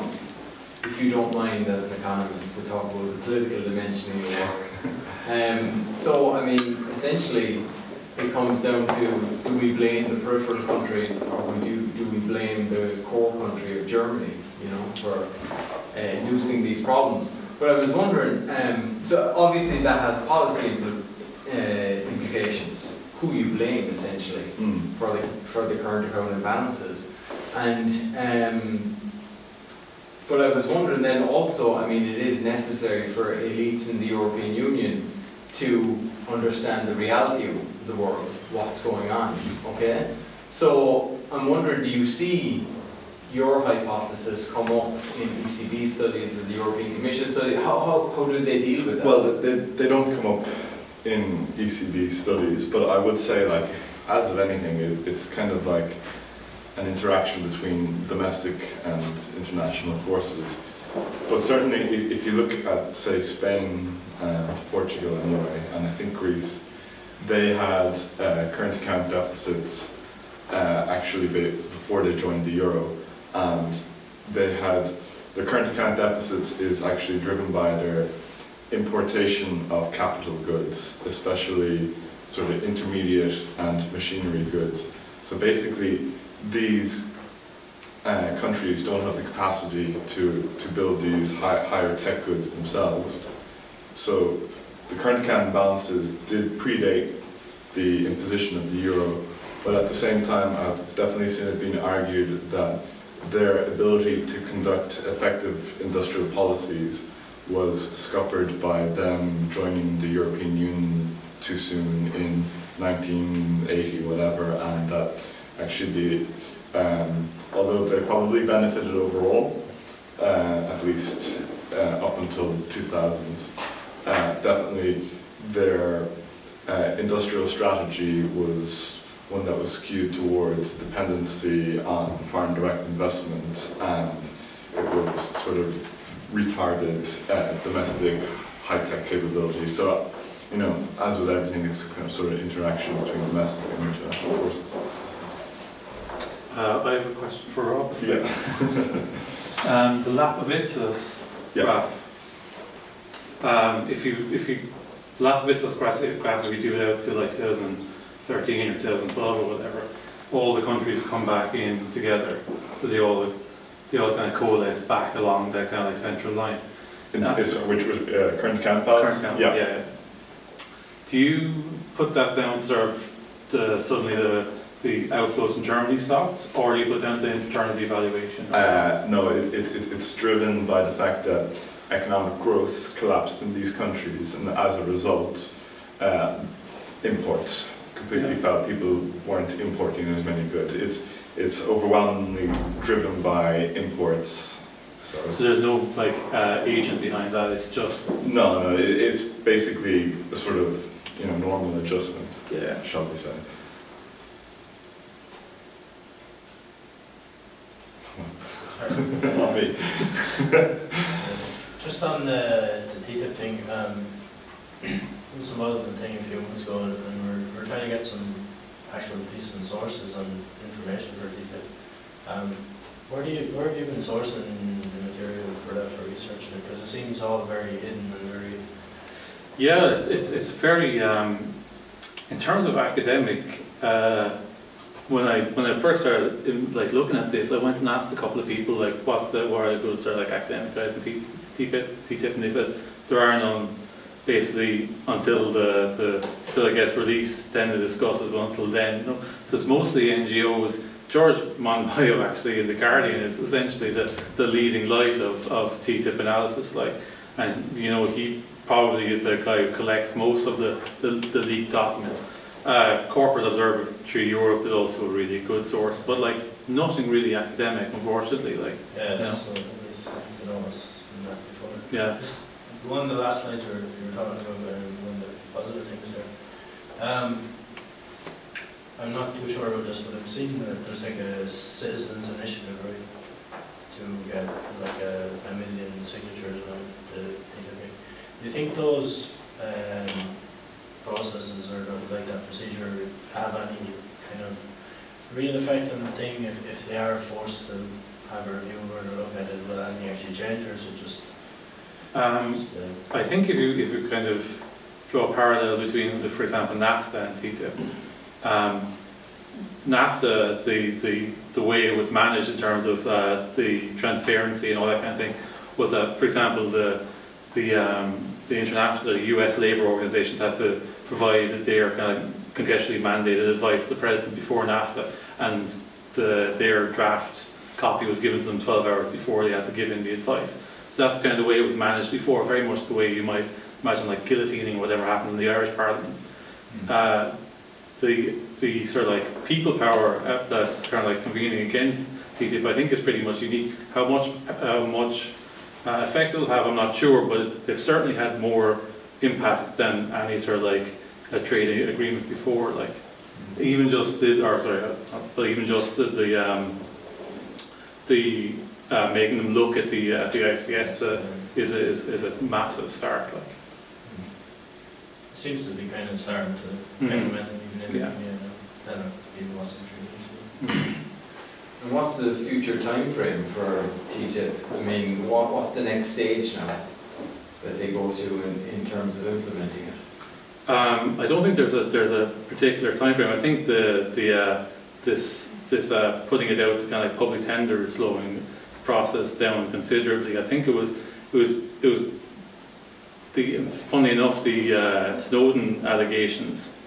if you don't mind as an economist to talk about the political dimension of your work. Um, so, I mean, essentially, it comes down to do we blame the peripheral countries or we do, do we blame the core country of Germany, you know, for uh, inducing these problems? But I was wondering, um, so obviously that has policy uh, implications. Who you blame essentially Mm. for the for the current account imbalances, and um, but I was wondering then also, I mean, it is necessary for elites in the European Union to understand the reality of the world, what's going on, okay? So I'm wondering, do you see your hypothesis come up in ECB studies and the European Commission study? How, how, how do they deal with that? Well, they, they don't come up in ECB studies, but I would say, like, as of anything, it, it's kind of like an interaction between domestic and international forces. But certainly, if you look at, say, Spain and Portugal anyway, and I think Greece, they had uh, current account deficits uh, actually before they joined the euro, and they had their current account deficits is actually driven by their importation of capital goods, especially sort of intermediate and machinery goods. So basically, these uh, countries don't have the capacity to, to build these high, higher tech goods themselves. So the current account balances did predate the imposition of the euro, but at the same time, I've definitely seen it being argued that their ability to conduct effective industrial policies was scuppered by them joining the European Union too soon in 1980, whatever, and that actually, um, although they probably benefited overall, uh, at least uh, up until 2000, uh, definitely their uh, industrial strategy was one that was skewed towards dependency on foreign direct investment and it was sort of retarded uh, domestic high-tech capability. So, you know, as with everything, it's kind of sort of interaction between domestic and international forces. Uh, I have a question for Rob. Yeah. Um, the Lapavitsas Yeah. graph. Um, if you if you graph, graph if you do it out to like 2013 or 2012 or whatever, all the countries come back in together, so they all they all kind of coalesce back along that kind of like central line. In- is- which was uh, current balance? Current count, Yeah. yeah. Do you put that down to sort of the suddenly the the outflows from Germany stopped, or do you put down to internal devaluation? Uh, no, it, it, it- it's driven by the fact that economic growth collapsed in these countries, and as a result, uh, imports completely Yeah. fell. People weren't importing as many goods. It's it's overwhelmingly driven by imports. So, So there's no like uh, agent behind that. It's just no, no, it, it's basically a sort of you know normal adjustment, yeah. shall we say? Not me. Just on the, the TTIP thing, um, there was some other thing a few months ago, and we're, we're trying to get some actual decent sources on information for TTIP. Um, where do you, where have you been sourcing the material for that, for research? Because it seems all very hidden and very, Yeah, it's it's it's very um, in terms of academic. Uh, when I when I first started like looking at this, I went and asked a couple of people like, what's the what are the good sort of like academic guys TTIP, TTIP, and they said there are none. Basically, until the the till it gets released, then they discuss it. But until then, know, so it's mostly NGOs. George Monbiot actually in the Guardian is essentially the, the leading light of, of TTIP analysis. Like, and you know he probably is the guy who collects most of the, the, the leaked documents. Uh, Corporate Observatory Europe is also a really good source, but like nothing really academic, unfortunately. Like, Yeah, that's what it is, you know, it's been that yeah, Just one of the last slides you were, you were talking about, one of the positive things there. Um, I'm not too sure about this, but I've seen that there's like a citizens initiative, right? To get like a, a million signatures on the TTIP. Do you think those, um, processes or like that procedure have any kind of real effect on the thing if, if they are forced to have a review or look at it, will anything actually change or is it just, um, I think if you if you kind of draw a parallel between, for example, NAFTA and TTIP, um, NAFTA, the, the, the way it was managed in terms of uh, the transparency and all that kind of thing, was that, for example, the the um, the international, the U.S. labor organizations had to provide their kind of congressionally mandated advice to the president before NAFTA, and the, their draft copy was given to them 12 hours before they had to give in the advice. So that's kind of the way it was managed before, very much the way you might imagine like guillotining, whatever happens in the Irish Parliament. Uh, the the sort of like people power uh, that's kind of like convening against TTIP, I think is pretty much unique. How much how much uh, effect it'll have, I'm not sure, but they've certainly had more impact than any sort of like a trade agreement before. Like even just the or sorry, uh, but even just the the um, the uh, making them look at the uh, the ICS the, is a is, is a massive start. Like. It seems to be kind of starting to kind of even in, Yeah. you know, I don't know, even what's. And what's the future time frame for TTIP? I mean, what, what's the next stage now that they go to in, in terms of implementing it? Um, I don't think there's a there's a particular time frame. I think the the uh, this this uh, putting it out to kind of like public tender is slowing the process down considerably. I think it was it was it was the funny enough the uh, Snowden allegations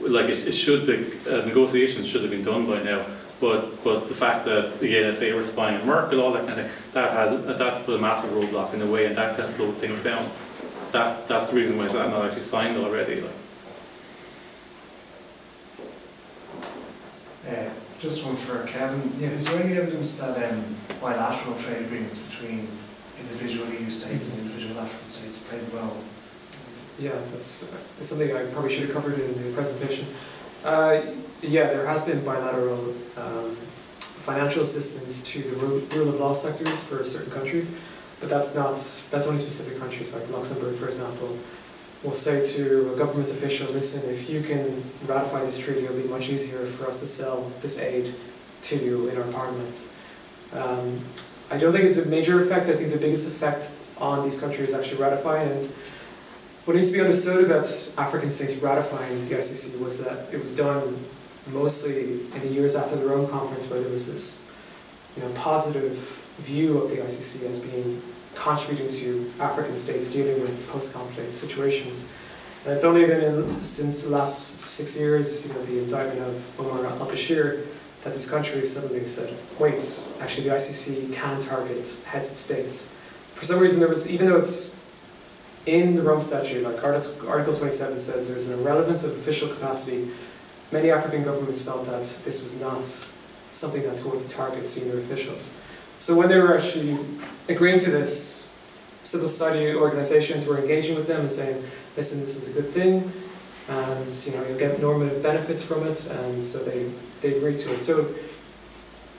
like it, it should the uh, negotiations should have been done by now. But but the fact that the NSA were spying on Merkel, all that kind of that had that put a massive roadblock in the way, and that, that slowed things down. So that's that's the reason why it's not actually signed already. Like. Uh, Just one for Kevin. Yeah, is there any evidence that um, bilateral trade agreements between individual EU states and individual African states plays role? Yeah, that's, that's something I probably should have covered in the presentation. Uh, yeah, there has been bilateral um, financial assistance to the rule, rule of law sectors for certain countries, but that's not, that's only specific countries, like Luxembourg, for example, will say to a government official, listen, if you can ratify this treaty, it'll be much easier for us to sell this aid to you in our parliament. Um, I don't think it's a major effect. I think the biggest effect on these countries actually ratifying and what needs to be understood about African states ratifying the ICC was that it was done mostly in the years after the Rome Conference, where there was this, you know, positive view of the ICC as being contributing to African states dealing with post-conflict situations. And it's only been in, since the last six years, you know, the indictment of Omar al-Bashir, that this country suddenly said, wait, actually the ICC can target heads of states. For some reason, there was, even though it's in the Rome Statute, like Article Article 27 says there's an irrelevance of official capacity, many African governments felt that this was not something that's going to target senior officials. So when they were actually agreeing to this, civil society organizations were engaging with them and saying, listen, this is a good thing, and you know, you'll get normative benefits from it, and so they, they agreed to it. So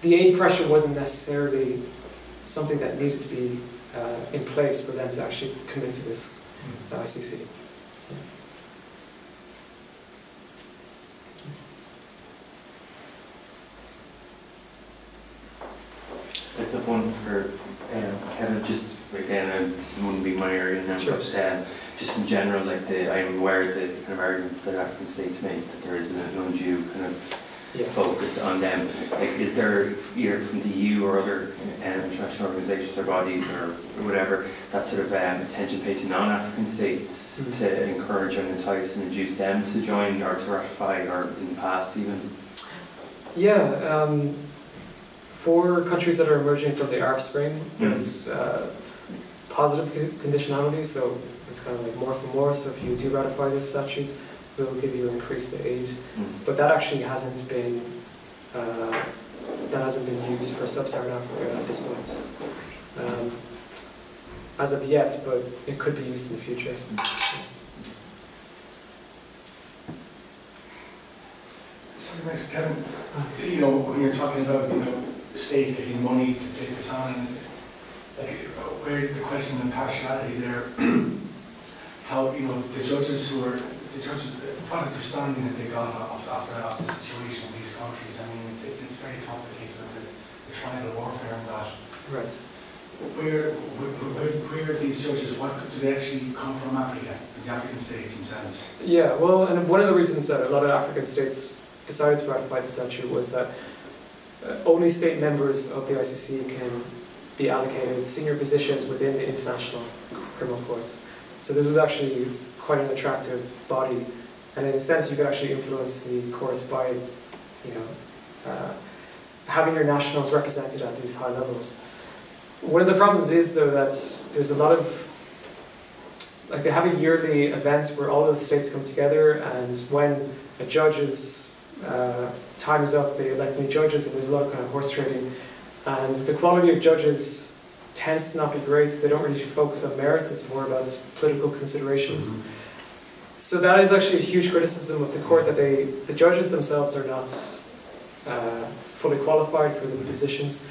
the aid pressure wasn't necessarily something that needed to be uh, in place for them to actually commit to this uh, ICC. It's a one for um, Kevin, just again, uh, this wouldn't be my area now, Sure. but um, just in general, like the, I am aware of the kind of arguments that African states make that there is an undue kind of Yeah. focus on them. Like, is there either from the EU or other um, international organisations or bodies or whatever that sort of um, attention paid to non-African states Mhm. to encourage and entice and induce them to join or to ratify or in the past even? Yeah, um, for countries that are emerging from the Arab Spring, there's uh, positive conditionality, so it's kind of like more for more. So if you do ratify this statute, we'll give you increased aid. Mm. But that actually hasn't been uh, that hasn't been used for sub-Saharan Africa at this point. Um, as of yet, but it could be used in the future. So next, Kevin, you know, when you're talking about, you know, states taking money to take this on, and like, where the question of impartiality there, how, you know, the judges who are, the judges, what understanding that they got of, after the, the situation in these countries, I mean, it's, it's very complicated with the, the tribal warfare and that. Right. Where, where, where, where are these judges, what, do they actually come from Africa, the African states themselves? Yeah, well, and one of the reasons that a lot of African states decided to ratify the statute was that only state members of the ICC can be allocated senior positions within the international criminal courts. So this was actually quite an attractive body, and in a sense, you could actually influence the courts by, you know, uh, having your nationals represented at these high levels. One of the problems is though that there's a lot of like they have a yearly events where all of the states come together, and when a judge's uh, time is up, they elect new judges, and there's a lot of kind of horse trading. And the quality of judges tends to not be great. so They don't really focus on merits. It's more about political considerations. So that is actually a huge criticism of the court that they, the judges themselves are not uh, fully qualified for the positions.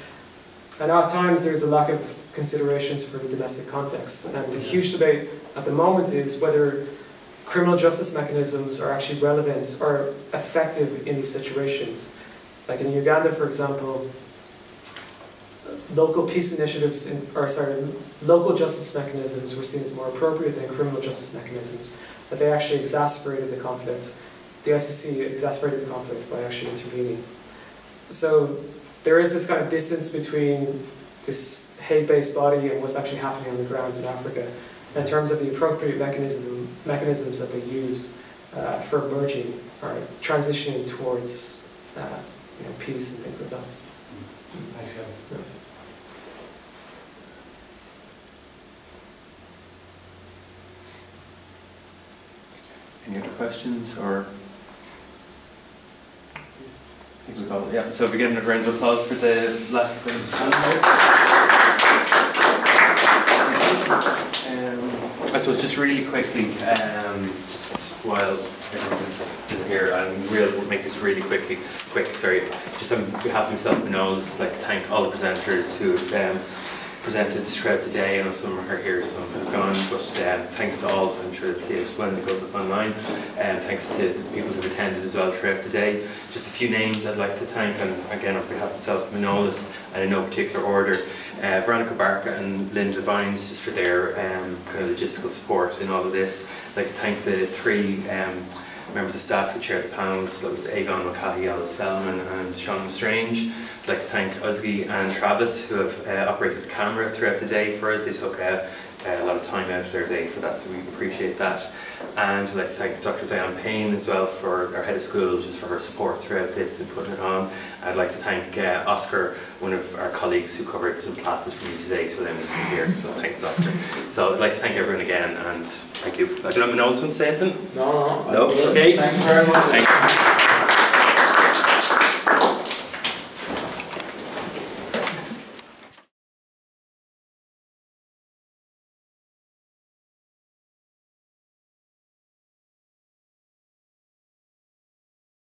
And at times there's a lack of considerations for the domestic context. And the huge debate at the moment is whether criminal justice mechanisms are actually relevant or effective in these situations. Like in Uganda, for example, local peace initiatives, in, or sorry, local justice mechanisms were seen as more appropriate than criminal justice mechanisms. But they actually exacerbated the conflict. The ICC exacerbated the conflict by actually intervening. So there is this kind of distance between this Hague-based body and what's actually happening on the ground in Africa in terms of the appropriate mechanism, mechanisms that they use uh, for merging or transitioning towards uh, you know, peace and things like that. Thanks, Kevin. Any other questions or? I think we've all, yeah, so if we get a round of applause for the last I suppose just really quickly, um, just while everyone is still here, and we'll we'll make this really quickly, quick, sorry. Just on behalf of myself and Knowles, I'd like to thank all the presenters who have um, presented throughout the day. I know some are here, some have gone, but um, thanks to all. I'm sure they'll see it when it goes up online. And thanks to the people who've attended as well throughout the day. Just a few names I'd like to thank, and again on behalf of myself Manolis, and in no particular order, uh, Veronica Barker and Linda Vines, just for their um, kind of logistical support in all of this. I'd like to thank the three um, members of staff who chaired the panels. That was Aogán Mulcahy, Alice Feldman and Sean Strange. I'd like to thank Usgi and Travis who have uh, operated the camera throughout the day for us. They took uh, a lot of time out of their day for that, so we appreciate that. And I'd like to thank Dr. Diane Payne as well for our head of school, just for her support throughout this and putting it on. I'd like to thank uh, Oscar, one of our colleagues who covered some classes for me today to allow me to be here, so thanks Oscar. So I'd like to thank everyone again and thank you. I don't know if Manolis wants to say anything? No, no. No, okay. Thanks very much. Thanks.